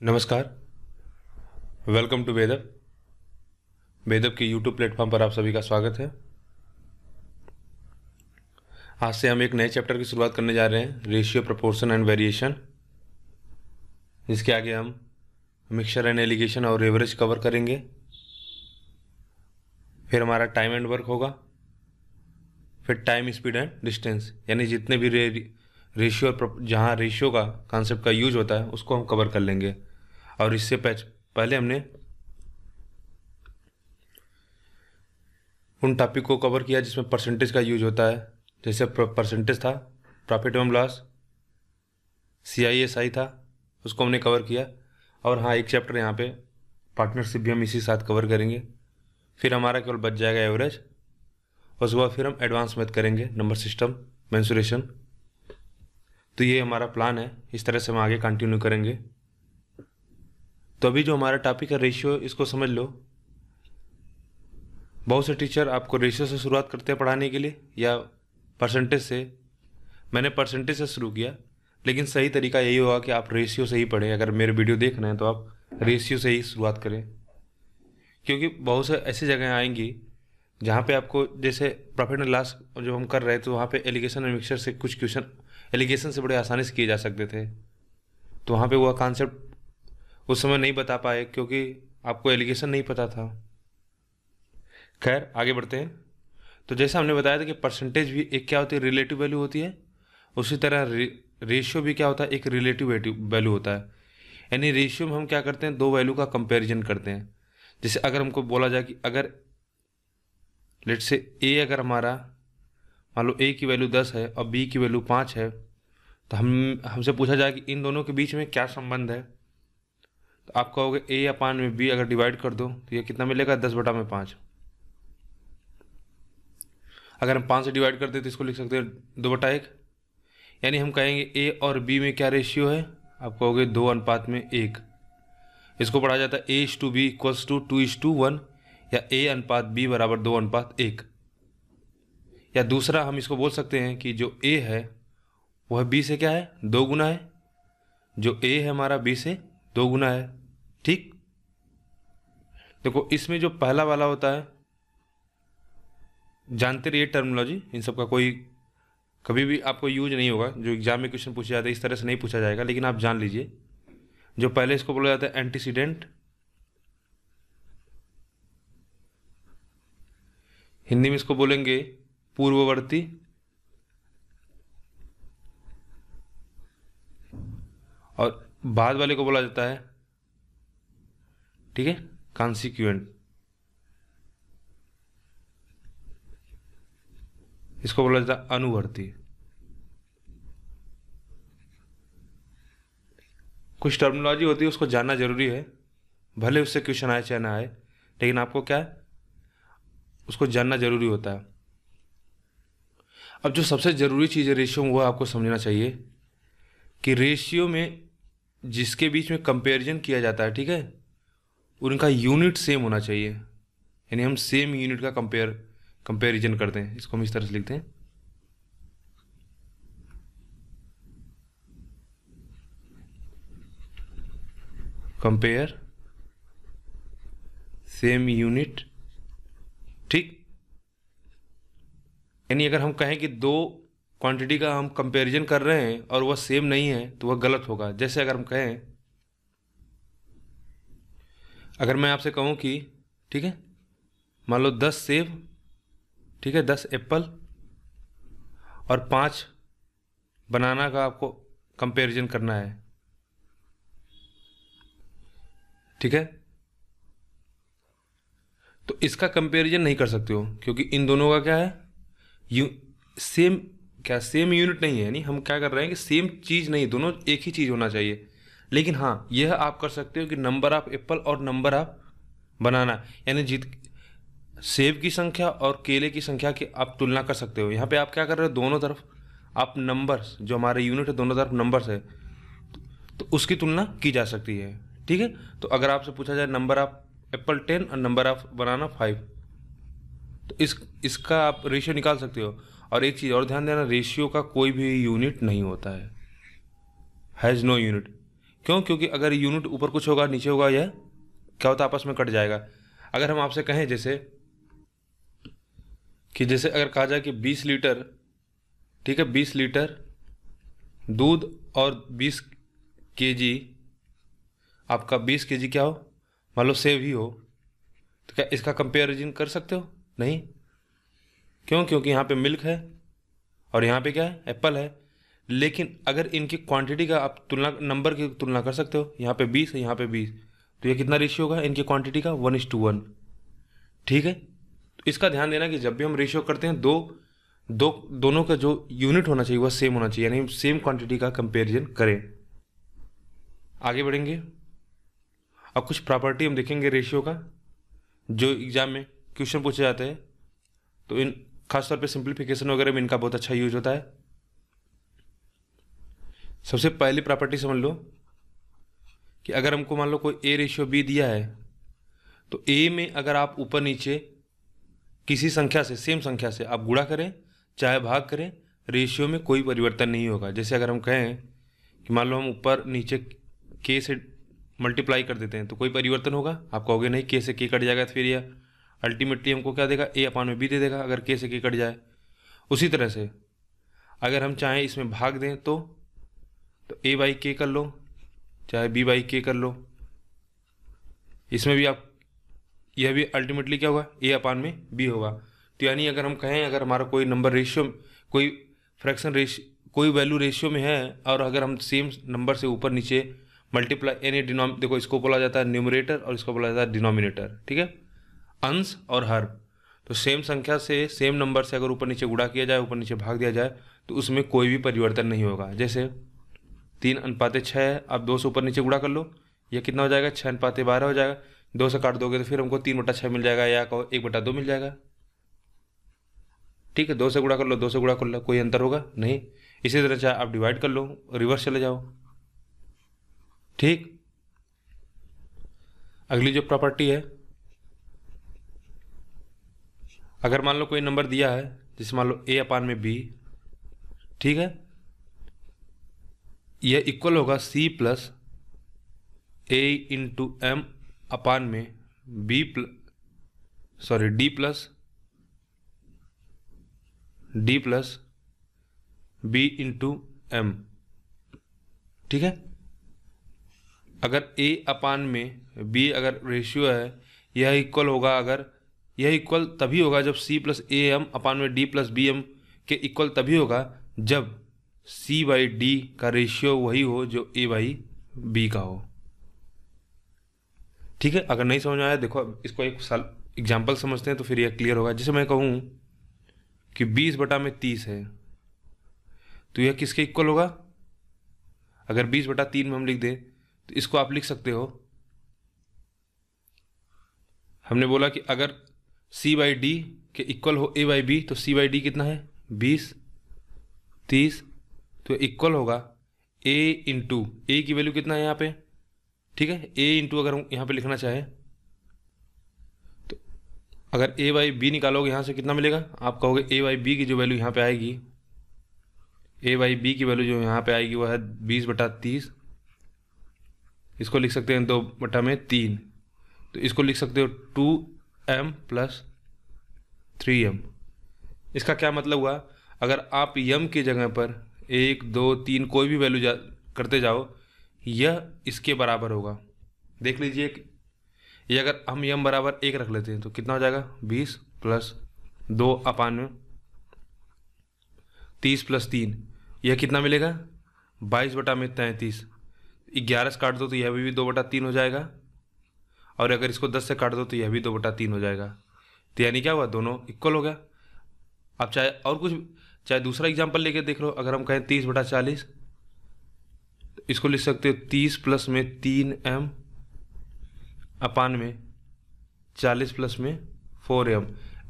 नमस्कार। Welcome to वेदव वेदव के YouTube platform पर आप सभी का स्वागत है। आज से हम एक नए चैप्टर की शुरुआत करने जा रहे हैं रेशियो प्रोपोर्शन एंड वेरिएशन जिसके आगे हम मिक्सचर एंड एलिगेशन और एवरेज कवर करेंगे। फिर हमारा टाइम एंड वर्क होगा। फिर टाइम स्पीड एंड डिस्टेंस यानी जितने भी रे रेशियो और जहाँ रेशियो का कॉन्सेप्ट का यूज़ होता है, उसको हम कवर कर लेंगे। और इससे पहले हमने उन टॉपिक को कवर किया जिसमें परसेंटेज का यूज़ होता है। जैसे परसेंटेज था प्रॉफिट एवं loss C I S I था, उसको हमने कवर किया। और हाँ एक चैप्टर यहाँ पे पार्टनरशिप भी हम इसी साथ कवर करेंगे। फिर हमारा केवल बच जाएगा एवरेज उसके बाद फिर हम एडवांस मैथ करेंगे नंबर सिस्टम मैंसुरेशन तो ये हमारा प्लान है। इस तरह से हम आगे कंटिन्यू करेंगे। तो अभी जो हमारा टॉपिक है रेशियो इसको समझ लो। बहुत से टीचर आपको रेशियो से शुरुआत करते हैं पढ़ाने के लिए, या परसेंटेज से। मैंने परसेंटेज से शुरू किया, लेकिन सही तरीका यही होगा कि आप रेशियो से ही पढ़ें। अगर मेरे वीडियो देख रहे हैं तो आप रेशियो से ही शुरुआत करें। क्योंकि बहुत से ऐसी जगह आएँगी जहाँ पे आपको, जैसे प्रॉफिट एंड लॉस जो हम कर रहे थे तो वहाँ पे एलिगेशन एंड मिक्सचर से कुछ क्वेश्चन एलिगेशन से बड़े आसानी से किए जा सकते थे। तो वहाँ पे वह कॉन्सेप्ट उस समय नहीं बता पाए क्योंकि आपको एलिगेशन नहीं पता था। खैर, आगे बढ़ते हैं। तो जैसा हमने बताया था कि परसेंटेज भी एक क्या होती है? रिलेटिव वैल्यू होती है। उसी तरह रेशियो भी क्या होता है? एक रिलेटिव वैल्यू होता है। यानी रेशियो में हम क्या करते हैं? दो वैल्यू का कंपैरिजन करते हैं। जैसे अगर हमको बोला जाए कि अगर लेट से ए अगर हमारा, मान लो ए की वैल्यू दस है और बी की वैल्यू पाँच है तो हम, हमसे पूछा जाए कि इन दोनों के बीच में क्या संबंध है? आप कहोगे ए या पान में बी अगर डिवाइड कर दो तो ये कितना मिलेगा? दस बटा में पाँच। अगर हम पाँच से डिवाइड कर दे तो इसको लिख सकते हैं दो बटा एक। यानी हम कहेंगे ए और बी में क्या रेशियो है? आप कहोगे दो अनुपात में एक। इसको पढ़ा जाता है A is to B equals to two is to one, या ए अनुपात बी बराबर दो अनुपात एक। या दूसरा हम इसको बोल सकते हैं कि जो ए है, वह बी से क्या है? दो गुना है। जो ए है हमारा बी से दो गुना है। ठीक? देखो, इसमें जो पहला वाला होता है, जानते रहिए टर्मिनोलॉजी इन सब का कोई कभी भी आपको यूज़ नहीं होगा। जो एग्ज़ाम में क्वेश्चन पूछा जाता है, इस तरह से नहीं पूछा जाएगा, लेकिन आप जान लीजिए। जो पहले इसको बोला जाता है एंटीसीडेंट हिंदी में इसको बोलेंगे पूर्ववर्ती। और बाद वाले को बोला जाता है, ठीक है कॉन्सिक्वेंट इसको बोला जाता है अनुवर्ती। कुछ टर्मिनोलॉजी होती है, उसको जानना ज़रूरी है, भले उससे क्वेश्चन आए, चाहे ना आए, लेकिन आपको क्या है? उसको जानना ज़रूरी होता है। अब जो सबसे ज़रूरी चीज़ है रेशियो में वो आपको समझना चाहिए कि रेशियो में जिसके बीच में कंपैरिजन किया जाता है, ठीक है? उनका यूनिट सेम होना चाहिए। यानी हम सेम यूनिट का कंपेयर कंपेरिजन करते हैं। इसको हम इस तरह से लिखते हैं। कंपेयर सेम यूनिट ठीक? यानी अगर हम कहें कि दो क्वांटिटी का हम कंपैरिजन कर रहे हैं और वह सेम नहीं है तो वह गलत होगा। जैसे अगर हम कहें, अगर मैं आपसे कहूँ कि, ठीक है, मान लो दस सेब, ठीक है, दस एप्पल और पाँच बनाना का आपको कंपैरिजन करना है, ठीक है तो इसका कंपैरिजन नहीं कर सकते हो, क्योंकि इन दोनों का क्या है? यू सेम क्या सेम यूनिट नहीं है, यानी हम क्या कर रहे हैं कि सेम चीज़ नहीं, दोनों एक ही चीज़ होना चाहिए। लेकिन हाँ यह आप कर सकते हो कि नंबर ऑफ़ एप्पल और नंबर ऑफ़ बनाना यानी जीत, सेब की संख्या और केले की संख्या की आप तुलना कर सकते हो। यहाँ पे आप क्या कर रहे हो, दोनों तरफ़ आप नंबर्स जो हमारे यूनिट है, दोनों तरफ़ नंबर्स है तो उसकी तुलना की जा सकती है। ठीक है? तो अगर आपसे पूछा जाए नंबर ऑफ़ एप्पल टेन और नंबर ऑफ़ बनाना फाइव तो इस, इसका आप रेशियो निकाल सकते हो। और एक चीज़ और ध्यान देना रेशियो का कोई भी यूनिट नहीं होता है। हैज़ नो यूनिट क्यों? क्योंकि अगर यूनिट ऊपर कुछ होगा, नीचे होगा, यह क्या होता आपस में कट जाएगा। अगर हम आपसे कहें जैसे कि जैसे अगर कहा जाए कि 20 लीटर, ठीक है 20 लीटर दूध और 20 केजी, आपका 20 केजी क्या हो? मान लो सेव ही हो। तो क्या इसका कंपेरिजन कर सकते हो? नहीं? क्यों? क्योंकि यहाँ पे मिल्क है और यहाँ पे क्या है? एप्पल है। लेकिन अगर इनकी क्वांटिटी का आप तुलना नंबर की तुलना कर सकते हो, यहाँ पे बीस है यहाँ पे बीस। तो ये कितना रेशियो होगा? इनकी क्वांटिटी का वन इज़ टू वन ठीक है? तो इसका ध्यान देना कि जब भी हम रेशियो करते हैं, दो दो, दोनों का जो यूनिट होना चाहिए वह सेम होना चाहिए, यानी सेम क्वांटिटी का कंपेरिजन करें। आगे बढ़ेंगे। अब कुछ प्रॉपर्टी हम देखेंगे रेशियो का, जो एग्ज़ाम में क्वेश्चन पूछे जाते हैं। तो इन खासतौर पे सिंप्लीफिकेशन वगैरह में इनका बहुत अच्छा यूज़ होता है। सबसे पहली प्रॉपर्टी समझ लो कि अगर हमको मान लो कोई ए रेशियो बी दिया है तो ए में अगर आप ऊपर नीचे किसी संख्या से सेम संख्या से आप गुणा करें, चाहे भाग करें रेशियो में कोई परिवर्तन नहीं होगा। जैसे अगर हम कहें कि मान लो हम ऊपर नीचे के से मल्टीप्लाई कर देते हैं तो कोई परिवर्तन होगा? आप कहोगे नहीं के से के कट जाएगा तो फिर यह अल्टीमेटली हमको क्या देगा? ए अपान में बी दे देगा, अगर के से के कट जाए। उसी तरह से, अगर हम चाहें इसमें भाग दें तो तो ए बाई के कर लो, चाहे बी बाई के कर लो। इसमें भी आप, यह भी अल्टीमेटली क्या होगा? ए अपान में बी होगा। तो यानी अगर हम कहें, अगर हमारा कोई नंबर रेशियो कोई फ्रैक्शन रेशियो कोई वैल्यू रेशियो में है, और अगर हम सेम नंबर से ऊपर नीचे मल्टीप्लाई यानी डिनोम देखो, इसको बोला जाता है न्यूमरेटर और इसको बोला जाता है डिनोमिनेटर ठीक है? अंश और हर। तो सेम संख्या से सेम नंबर से अगर ऊपर नीचे गुड़ा किया जाए, ऊपर नीचे भाग दिया जाए तो उसमें कोई भी परिवर्तन नहीं होगा। जैसे तीन अनुपाते छः आप दो से ऊपर नीचे गुड़ा कर लो यह कितना हो जाएगा? छः अनुपाते बारह हो जाएगा। दो से काट दोगे तो फिर हमको तीन बटा छः मिल जाएगा, या कहो एक बटा दो मिल जाएगा। ठीक है, दो से गुड़ा कर लो, दो से गुड़ा कर लो, कोई अंतर होगा? नहीं। इसी तरह चाहे आप डिवाइड कर लो रिवर्स चले जाओ। ठीक। अगली जो प्रॉपर्टी है अगर मान लो कोई नंबर दिया है, जैसे मान लो ए अपान में बी ठीक है? यह इक्वल होगा C plus A into M upon में बी प्ल sorry D plus D plus B into M ठीक है? अगर ए अपान में बी अगर रेशियो है, यह इक्वल होगा अगर यह इक्वल तभी होगा जब सी प्लस ए एम अपान में डी प्लस बी एम के इक्वल तभी होगा जब सी बाई डी का रेशियो वही हो जो ए बाई बी का हो। ठीक है? अगर नहीं समझ आया, देखो इसको एक साल एग्ज़ाम्पल समझते हैं तो फिर यह क्लियर होगा। जैसे मैं कहूँ कि बीस बटा में तीस है तो यह किसके इक्वल होगा? अगर बीस बटा तीन में हम लिख दें तो इसको आप लिख सकते हो। हमने बोला कि अगर सी बाई डी के इक्वल हो ए बाई बी तो सी बाई डी कितना है? बीस, तीस तो इक्वल होगा ए इंटू ए की वैल्यू कितना है यहाँ पे? ठीक है? ए इंटू अगर हम यहाँ पे लिखना चाहे तो अगर ए बाई बी निकालोगे यहाँ से कितना मिलेगा? आप कहोगे ए बाई बी की जो वैल्यू यहाँ पे आएगी ए बाई बी की वैल्यू जो यहाँ पे आएगी वो है बीस बटा तीस। इसको लिख सकते हैं दो बटा में तीन। तो इसको लिख सकते हो two M plus three M इसका क्या मतलब हुआ? अगर आप यम की जगह पर एक, दो, तीन कोई भी वैल्यू जा, करते जाओ, यह इसके बराबर होगा। देख लीजिए ये अगर हम यम बराबर एक रख लेते हैं तो कितना हो जाएगा? बीस प्लस दो अपान में तीस प्लस तीन, यह कितना मिलेगा? बाईस बटा में तैंतीस। ग्यारह से काट दो तो यह भी दो बटा तीन हो जाएगा। और अगर इसको दस से काट दो तो यह भी दो बटा तीन हो जाएगा। तो यानी क्या हुआ? दोनों इक्वल हो गया। अब चाहे और कुछ चाहे दूसरा एग्ज़ाम्पल लेके देख लो। अगर हम कहें तीस बटा चालीस, इसको लिख सकते हो तीस प्लस में तीन एम अपान में चालीस प्लस में फोर एम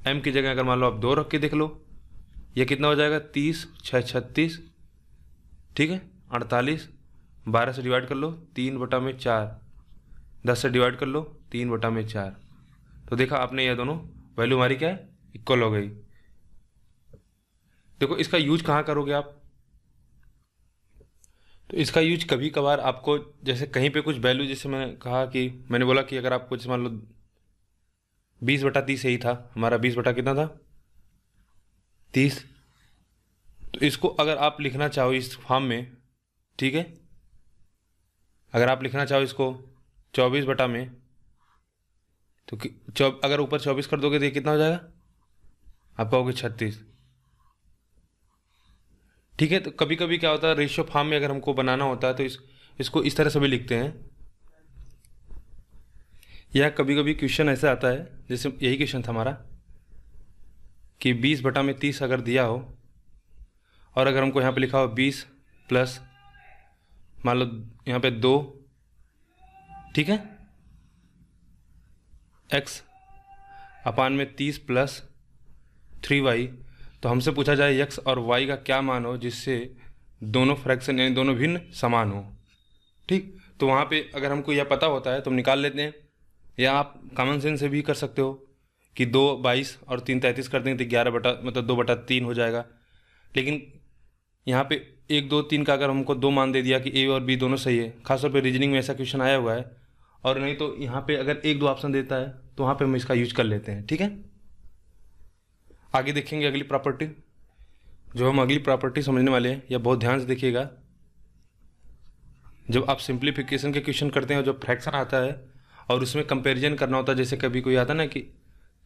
एम की जगह अगर मान लो आप दो रख के देख लो, यह कितना हो जाएगा? तीस छः छत्तीस, ठीक है? अड़तालीस, बारह से डिवाइड कर लो, तीन बटा में चार। दस से डिवाइड कर लो, तीन बटा में चार। तो देखा आपने यह दोनों वैल्यू हमारी क्या है? इक्वल हो गई। देखो, इसका यूज़ कहाँ करोगे आप? तो इसका यूज़ कभी कभार आपको, जैसे कहीं पे कुछ वैल्यू जैसे मैंने कहा कि, मैंने बोला कि अगर आपको, जैसे मान लो, बीस बटा तीस यही था, हमारा बीस बटा कितना था? तीस। तो इसको अगर आप लिखना चाहो इस फॉर्म में, ठीक है? अगर आप लिखना चाहो इसको चौबीस बटा में तो अगर ऊपर चौबीस कर दोगे तो ये कितना हो जाएगा? आप कहोगे छत्तीस। ठीक है तो कभी कभी क्या होता है रेशियो फार्म में अगर हमको बनाना होता है तो इस, इसको इस तरह से भी लिखते हैं। या कभी कभी क्वेश्चन ऐसा आता है, जैसे यही क्वेश्चन था हमारा, कि बीस बटा में तीस अगर दिया हो, और अगर हमको यहाँ पे लिखा हो बीस प्लस, मान लो यहाँ पे दो ठीक है? एक्स अपान में तीस प्लस थ्री वाई तो हमसे पूछा जाए यक्स और वाई का क्या मान हो जिससे दोनों फ्रैक्शन यानी दोनों भिन्न समान हो? ठीक? तो वहाँ पे अगर हमको यह पता होता है तो हम निकाल लेते हैं। या आप कॉमन सेंस से भी कर सकते हो कि दो बाईस और तीन तैंतीस कर देंगे तो ग्यारह बटा मतलब दो बटा तीन हो जाएगा। लेकिन यहाँ पे एक, दो, तीन का अगर हमको दो मान दे दिया कि ए और बी दोनों सही है, खासतौर पे रीजनिंग में ऐसा क्वेश्चन आया हुआ है और नहीं तो यहाँ पे अगर एक दो ऑप्शन देता है तो वहाँ पे हम इसका यूज़ कर लेते हैं, ठीक है? आगे देखेंगे अगली प्रॉपर्टी जो हम अगली प्रॉपर्टी समझने वाले हैं, या बहुत ध्यान से देखिएगा। जब आप सिंप्लीफिकेशन के क्वेश्चन करते हैं, जब फ्रैक्शन आता है, और उसमें कंपेरिजन करना होता है, जैसे कभी कोई आता ना कि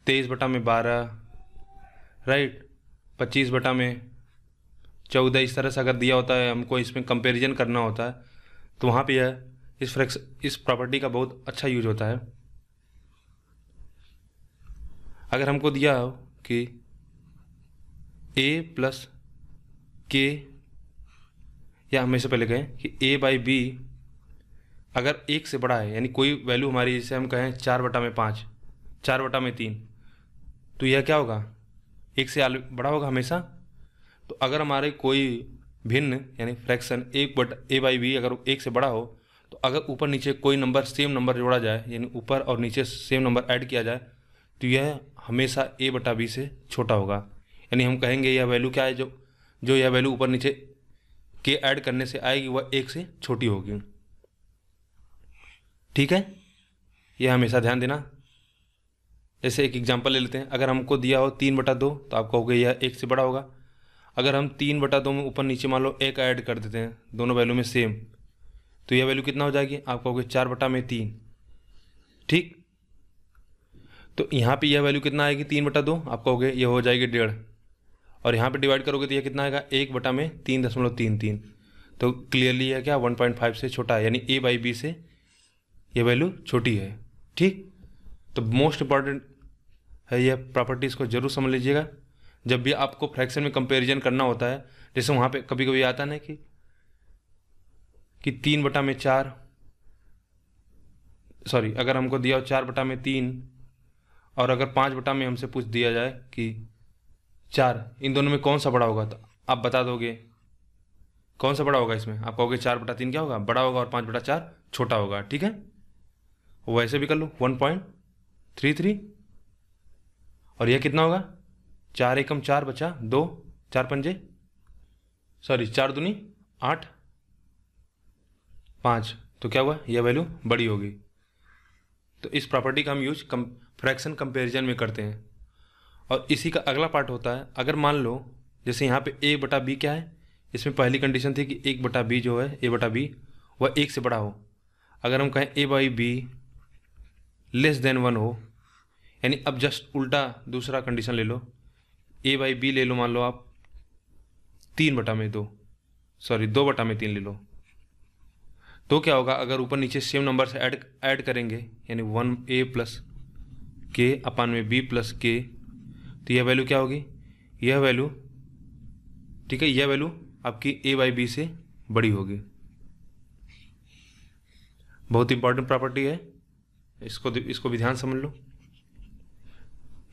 तेईस बटा में बारह राइट पच्चीस बटा में चौदह, इस तरह से अगर दिया होता है, हमको इसमें कंपेरिजन करना होता है तो वहाँ पे यह इस फ्रैक्स इस प्रॉपर्टी का बहुत अच्छा यूज़ होता है। अगर हमको दिया हो कि ए प्लस के या हमेशा पहले कहें कि ए बाई बी अगर एक से बड़ा है, यानी कोई वैल्यू हमारी, जैसे हम कहें चार बटा में पाँच, चार बटा में तीन तो यह क्या होगा? एक से बड़ा होगा हमेशा। तो अगर हमारे कोई भिन्न, यानी फ्रैक्शन एक बट ए बाई बी अगर एक से बड़ा हो तो अगर ऊपर नीचे कोई नंबर सेम नंबर जोड़ा जाए, यानी ऊपर और नीचे सेम नंबर ऐड किया जाए तो यह हमेशा ए बटा बी से छोटा होगा। यानी हम कहेंगे यह वैल्यू क्या है, जो जो यह वैल्यू ऊपर नीचे के ऐड करने से आएगी, वह एक से छोटी होगी। ठीक है? यह हमेशा ध्यान देना। जैसे एक एग्जांपल ले लेते हैं। अगर हमको दिया हो तीन बटा दो तो आप कहोगे यह एक से बड़ा होगा। अगर हम तीन बटा दो में ऊपर नीचे मान लो एक ऐड कर देते हैं, दोनों वैल्यू में सेम तो यह वैल्यू कितना हो जाएगी? आप कहोगे चार बटा में तीन। ठीक? तो यहाँ पे यह वैल्यू कितना आएगी? तीन बटा दो आप कहोगे यह हो जाएगी डेढ़। और यहाँ पे डिवाइड करोगे तो यह कितना आएगा? एक बटा में तीन दशमलव तीन तीन। तो क्लियरली यह क्या? वन पॉइंट फाइव से छोटा है, यानी ए बाई बी से यह वैल्यू छोटी है। ठीक? तो मोस्ट इंपॉर्टेंट है यह प्रॉपर्टीज़ को ज़रूर समझ लीजिएगा। जब भी आपको फ्रैक्शन में कंपेरिजन करना होता है, जैसे वहाँ पे कभी कभी आता ना कि कि तीन बटा में चार सॉरी अगर हमको दिया हो चार बटा में तीन, और अगर पाँच बटा में हमसे पूछ दिया जाए कि चार, इन दोनों में कौन सा बड़ा होगा तो आप बता दोगे। कौन सा बड़ा होगा इसमें? आप कहोगे चार बटा तीन क्या होगा? बड़ा होगा और पाँच बटा चार छोटा होगा, ठीक है? वैसे भी कर लो, वन पॉइंट थ्री थ्री। और यह कितना होगा? चार एकम चार बचा दो, चार पंजे सॉरी चार दुनी आठ। पाँच तो क्या हुआ? यह वैल्यू बड़ी होगी तो इस प्रॉपर्टी का हम यूज़ कम फ्रैक्शन कंपेरिजन में करते हैं। और इसी का अगला पार्ट होता है, अगर मान लो, जैसे यहाँ पे ए बटा बी क्या है? इसमें पहली कंडीशन थी कि एक बटा बी जो है ए बटा बी वह एक से बड़ा हो। अगर हम कहें a by b less than one हो, यानी अब जस्ट उल्टा दूसरा कंडीशन ले लो। ए बाई बी ले लो, मान लो आप, तीन बटा में दो। सॉरी दो बटा में तीन ले लो। तो क्या होगा, अगर ऊपर नीचे सेम नंबर से ऐड ऐड करेंगे, यानी वन ए प्लस के अपान में बी प्लस के तो यह वैल्यू क्या होगी? यह वैल्यू ठीक है, यह वैल्यू आपकी ए बाई बी से बड़ी होगी। बहुत इंपॉर्टेंट प्रॉपर्टी है। इसको इसको भी ध्यान समझ लो।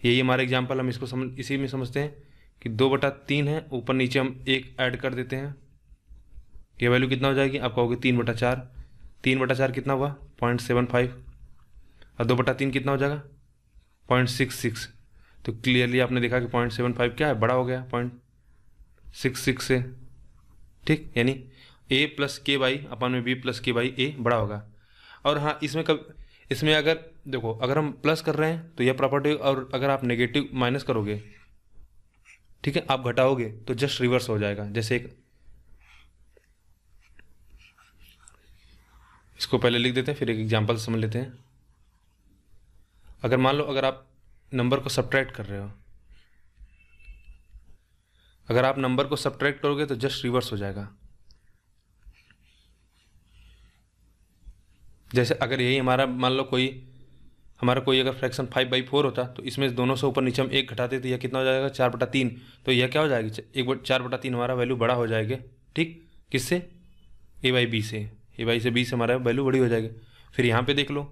यही हमारा एग्ज़ाम्पल हम इसको समझ, इसी में समझते हैं कि दो बटा तीन है, ऊपर नीचे हम एक ऐड कर देते हैं। ये वैल्यू कितना हो जाएगी? आप कहोगे तीन बटा चार। तीन बटा चार कितना हुआ? Point seven five. और दो बटा तीन कितना हो जाएगा? Point six six. तो क्लियरली आपने देखा कि पॉइंट सेवन फाइव क्या है? बड़ा हो गया। पॉइंट सिक्स सिक्स से। ठीक? यानी ए प्लस के बाई अपन में बी प्लस के बाई ए बड़ा होगा। और हाँ इसमें कब, इसमें अगर, देखो, अगर हम प्लस कर रहे हैं तो यह प्रॉपर्टी और अगर आप नेगेटिव माइनस करोगे, ठीक है, आप घटाओगे तो जस्ट रिवर्स हो जाएगा। जैसे एक इसको पहले लिख देते हैं, फिर एक एग्जांपल समझ लेते हैं। अगर मान लो, अगर आप नंबर को सब्ट्रैक्ट कर रहे हो, अगर आप नंबर को सब्ट्रैक्ट करोगे तो जस्ट रिवर्स हो जाएगा। जैसे अगर यही हमारा, मान लो कोई, हमारा कोई अगर फ्रैक्शन फाइव बाई फोर होता तो इसमें दोनों से ऊपर नीचे हम एक घटाते तो यह कितना हो जाएगा? चार बटा तीन। तो यह क्या हो जाएगी? एक चार बटा तीन हमारा वैल्यू बड़ा हो जाएगा। ठीक? किससे? ए बाई बी से। ए बाई से बी से हमारा वैल्यू बड़ी हो जाएगी। फिर यहाँ पे देख लो।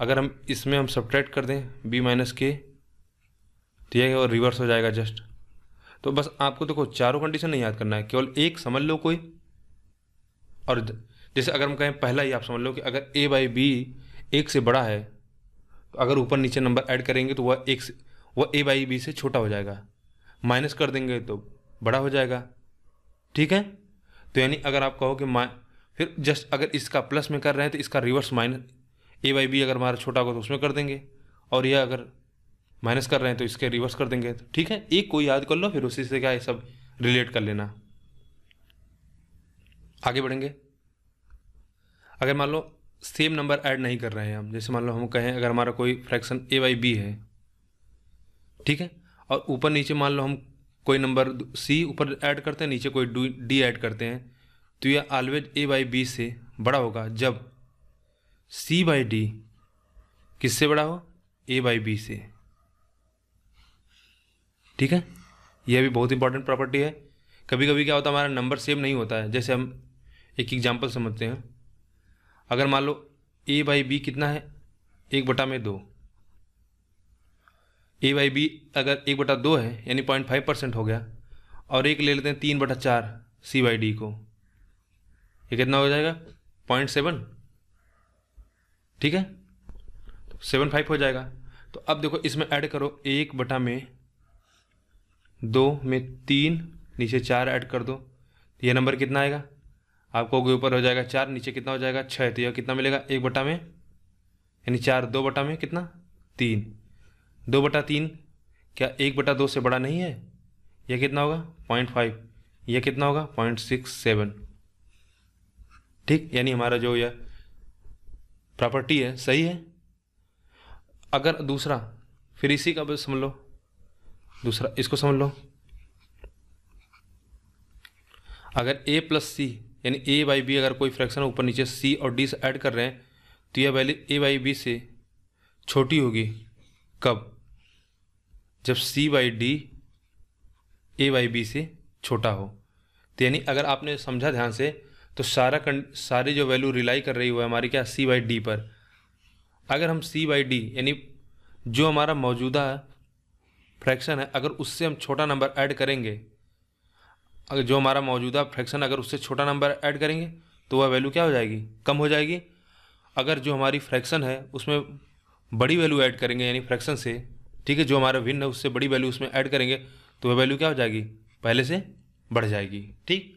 अगर हम इसमें हम सब्ट्रैक्ट कर दें बी माइनस के तो यह और रिवर्स हो जाएगा जस्ट तो बस आपको देखो तो चारों कंडीशन नहीं याद करना है। केवल एक समझ लो कोई। और जैसे अगर हम कहें पहला ही आप समझ लो कि अगर ए बाई बी एक से बड़ा है तो अगर ऊपर नीचे नंबर ऐड करेंगे तो वह एक से, वह ए बाई बी से छोटा हो जाएगा। माइनस कर देंगे तो बड़ा हो जाएगा। ठीक है? तो यानी अगर आप कहो कि मा फिर जस्ट अगर इसका प्लस में कर रहे हैं तो इसका reverse minus a by b अगर हमारा छोटा होगा तो उसमें कर देंगे। और यह अगर माइनस कर रहे हैं तो इसके रिवर्स कर देंगे। तो ठीक है, एक कोई याद कर लो, फिर उसी से क्या है, सब रिलेट कर लेना। आगे बढ़ेंगे। अगर मान लो सेम नंबर ऐड नहीं कर रहे हैं हम, जैसे मान लो हम कहें, अगर हमारा कोई फ्रैक्शन ए बाई बी है, ठीक है? और ऊपर नीचे मान लो हम कोई नंबर सी ऊपर ऐड करते हैं, नीचे कोई डी ऐड करते हैं तो यह ऑलवेज ए बाई बी से बड़ा होगा जब सी बाई डी किससे बड़ा हो? ए बाई बी से। ठीक है? यह भी बहुत इंपॉर्टेंट प्रॉपर्टी है। कभी कभी क्या होता है, हमारा नंबर सेम नहीं होता है। जैसे हम एक एग्ज़ाम्पल समझते हैं। अगर मान लो ए बाई बी कितना है? एक बटा में दो। ए बाई बी अगर एक बटा दो है, यानी पॉइंट फाइव परसेंट हो गया, और एक ले लेते हैं तीन बटा चार सी बाई डी को। ये कितना हो जाएगा? पॉइंट सेवन ठीक है? सेवन फाइव हो जाएगा। तो अब देखो, इसमें ऐड करो एक बटा में दो में तीन, नीचे चार ऐड कर दो। ये नंबर कितना आएगा? आपको ऊपर हो जाएगा चार, नीचे कितना हो जाएगा? छः तो यह कितना मिलेगा? एक बटा में, यानी चार, दो बटा में कितना? तीन। दो बटा तीन, क्या एक बटा दो से बड़ा नहीं है? यह कितना होगा? पॉइंट फाइव यह कितना होगा? पॉइंट सिक्स सेवन ठीक? यानी हमारा जो यह प्रॉपर्टी है, सही है? अगर दूसरा, फिर इसी का बस समझ लो। दूसरा, इसको समझ लो। अगर ए प्लस सी यानी ए बाई बी अगर कोई फ्रैक्शन ऊपर नीचे सी और डी से ऐड कर रहे हैं तो यह वैल्यू ए बाई बी से छोटी होगी। कब? जब c by d a by b से छोटा हो। तो यानी अगर आपने समझा ध्यान से तो सारा सारी जो वैल्यू रिलाई कर रही हुआ है हमारी क्या? सी बाई डी पर। अगर हम सी बाई डी यानी जो हमारा मौजूदा फ्रैक्शन है, अगर उससे हम छोटा नंबर ऐड करेंगे, अगर जो हमारा मौजूदा फ्रैक्शन अगर उससे छोटा नंबर ऐड करेंगे तो वह वैल्यू क्या हो जाएगी? कम हो जाएगी। अगर जो हमारी फ्रैक्शन है, उसमें बड़ी वैल्यू ऐड करेंगे, यानी फ्रैक्शन से, ठीक है, जो हमारा भिन्न है, उससे बड़ी वैल्यू उसमें ऐड करेंगे तो वह वैल्यू क्या हो जाएगी? पहले से बढ़ जाएगी, ठीक?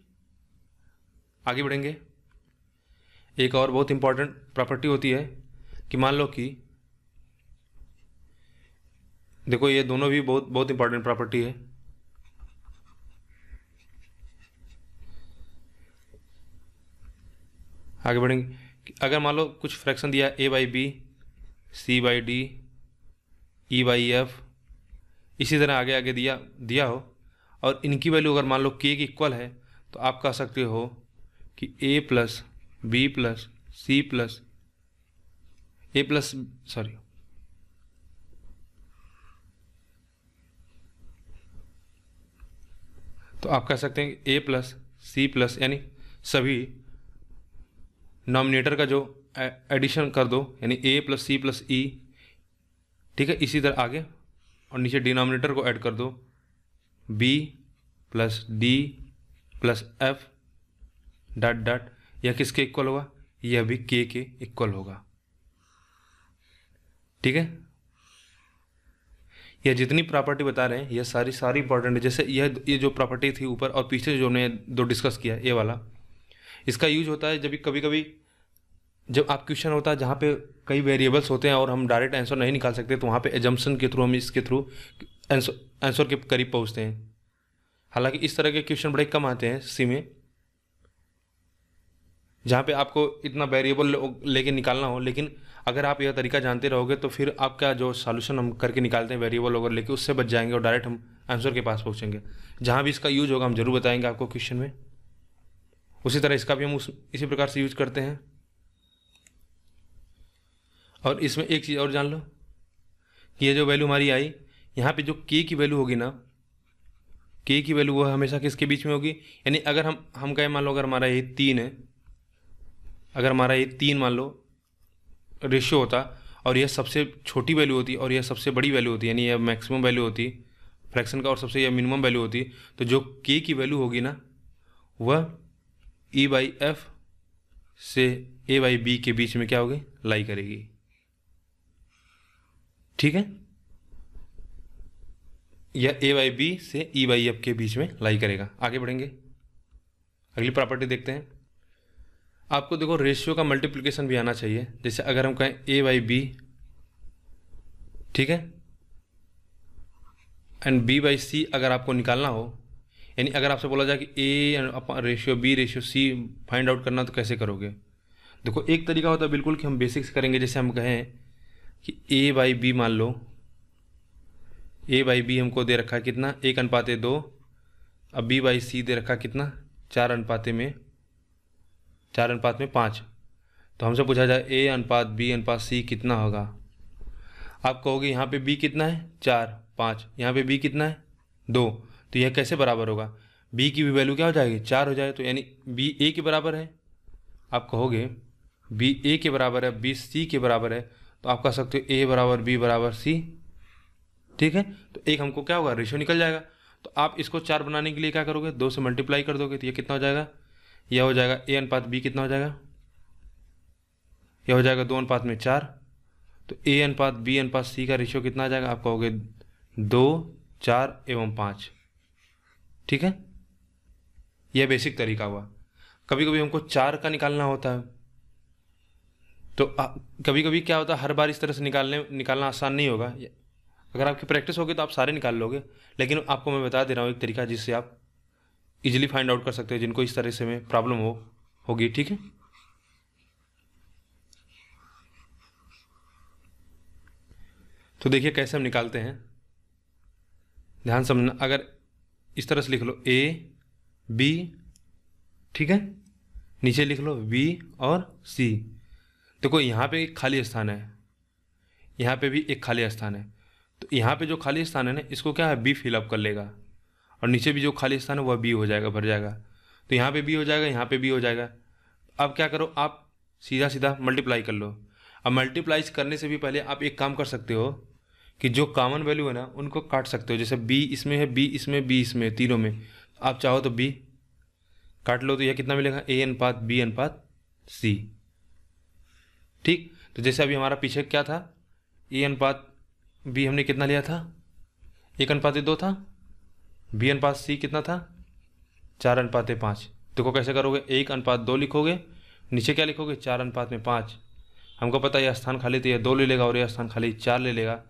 आगे बढ़ेंगे। एक और बहुत इंपॉर्टेंट प्रॉपर्टी होती है कि मान लो कि देखो ये दोनों भी बहुत बहुत इंपॉर्टेंट प्रॉपर्टी है। आगे बढ़ेंगे। अगर मान लो कुछ फ्रैक्शन दिया a by b c by d e by f इसी तरह आगे आगे दिया दिया हो, और इनकी वैल्यू अगर मान लो के इक्वल है तो आप कह सकते हो कि a plus b plus c plus a plus sorry तो आप कह सकते हैं ए प्लस सी प्लस यानी सभी नॉमिनेटर का जो एडिशन कर दो, यानी ए प्लस सी प्लस ई ठीक है, इसी तरह आगे, और नीचे डिनोमिनेटर को ऐड कर दो b plus d plus f dot dot यह किसके इक्वल होगा? यह भी के के इक्वल होगा। ठीक है? यह जितनी प्रॉपर्टी बता रहे हैं, यह सारी सारी इंपॉर्टेंट है। जैसे यह, ये जो प्रॉपर्टी थी ऊपर और पीछे जो हमने दो डिस्कस किया, ये वाला, इसका यूज़ होता है जब कभी कभी जब आप क्वेश्चन होता है जहाँ पे कई वेरिएबल्स होते हैं और हम डायरेक्ट आंसर नहीं निकाल सकते तो वहाँ पे एजम्पन के थ्रू हम इसके थ्रू आंसर के करीब पहुँचते हैं। हालाँकि इस तरह के क्वेश्चन बड़े कम आते हैं सी में। जहाँ पे आपको इतना वेरिएबल लेके निकालना हो, लेकिन अगर आप यह तरीका जानते रहोगे तो फिर आपका जो सॉल्यूशन हम करके निकालते हैं वेरिएबल वगैरह लेके, उससे बच जाएँगे और डायरेक्ट हम आंसर के पास पहुँचेंगे। जहाँ भी इसका यूज़ होगा, हम ज़रूर बताएँगे आपको क्वेश्चन में। उसी तरह इसका भी हम उस, इसी प्रकार से यूज़ करते हैं। और इसमें एक चीज़ और जान लो, कि ये जो वैल्यू हमारी आई, यहाँ पे जो के की वैल्यू होगी ना के की वैल्यू वो हमेशा किसके बीच में होगी? यानी अगर हम हम कहें, मान लो अगर हमारा ये तीन है अगर हमारा ये तीन मान लो रेशियो होता और यह सबसे छोटी वैल्यू होती और यह सबसे बड़ी वैल्यू होती, यानी यह मैक्सिमम वैल्यू होती फ्रैक्शन का और सबसे यह मिनिमम वैल्यू होती तो जो के की वैल्यू होगी ना, वह ई बाई एफ़ से ए बाई बी के बीच में क्या होगी? लाई करेगी। ठीक है? या ए बाई बी से ई बाई एफ़ के बीच में लाई करेगा। आगे बढ़ेंगे। अगली प्रॉपर्टी देखते हैं। आपको देखो रेशियो का मल्टीप्लिकेशन भी आना चाहिए। जैसे अगर हम कहें ए बाई बी ठीक है? एंड बी बाई सी अगर आपको निकालना हो, यानी अगर आपसे बोला जाए कि a ratio b ratio c find out करना तो कैसे करोगे? देखो, एक तरीका होता है बिल्कुल कि हम बेसिक्स करेंगे। जैसे हम कहें कि ए बाई बी मान लो। ए बाई बी हमको दे रखा है कितना? एक अनुपाते दो। अब बी बाई सी दे रखा कितना? चार अनुपाते में। चार अनुपात में पाँच। तो हमसे पूछा जाए, ए अनुपात, बी अनुपात, सी कितना होगा? आप कहोगे, यहाँ पे बी कितना है? चार, पाँच। यहाँ पे बी कितना है? दो। तो यह कैसे बराबर होगा? बी की भी वैल्यू क्या हो जाएगी? चार हो जाए तो यानी बी ए के बराबर है। आप कहोगे, बी ए के बराबर है, बी सी के बराबर है तो आप कह सकते हो ए बराबर, बी बराबर, सी। ठीक है? तो एक हमको क्या होगा? रेशियो निकल जाएगा। तो आप इसको चार बनाने के लिए क्या करोगे? दो से मल्टीप्लाई कर दोगे तो ये कितना हो जाएगा? यह हो जाएगा ए अनुपात बी कितना हो जाएगा? यह हो जाएगा दो अनुपात में चार। तो ए अनुपात बी अनुपात सी का रेशियो कितना आ जाएगा? आप कहोगे दो चार एवं पाँच। ठीक है? यह बेसिक तरीका हुआ। कभी कभी हमको चार का निकालना होता है। तो आ, कभी कभी क्या होता है? हर बार इस तरह से निकालने निकालना आसान नहीं होगा। अगर आपकी प्रैक्टिस होगी तो आप सारे निकाल लोगे। लेकिन आपको मैं बता दे रहा हूँ एक तरीका जिससे आप इजीली फाइंड आउट कर सकते हो जिनको इस तरह से में प्रॉब्लम हो, होगी, ठीक है? तो देखिए कैसे हम निकालते हैं। ध्यान समझना, अगर इस तरह से लिख लो ए बी ठीक है? नीचे लिख लो बी और सी देखो, यहाँ पे एक खाली स्थान है। यहाँ पे भी एक खाली स्थान है। तो यहाँ पे जो खाली स्थान है ना, इसको क्या है? बी फिलअप कर लेगा। और नीचे भी जो खाली स्थान है, वह बी हो जाएगा, भर जाएगा। तो यहाँ पे बी हो जाएगा, यहाँ पे बी हो जाएगा। अब क्या करो, आप सीधा सीधा मल्टीप्लाई कर लो। अब मल्टीप्लाई करने से भी पहले आप एक काम कर सकते हो कि जो कॉमन वैल्यू है ना, उनको काट सकते हो। जैसे बी इसमें है बी इसमें बी इसमें, तीनों में। आप चाहो तो बी काट लो तो यह कितना मिलेगा? ए अनुपात बी अनुपात सी ठीक? तो जैसे अभी हमारा पीछे क्या था? ए अनुपात बी हमने कितना लिया था? एक अनुपात दो था। बी अनुपात सी कितना था? चार अनुपात पाँच। देखो कैसे करोगे? एक अनुपात दो लिखोगे, नीचे क्या लिखोगे? चार अनुपात में पाँच। हमको पता है यह स्थान खाली तो यह दो ले लेगा और यह स्थान खाली चार ले लेगा।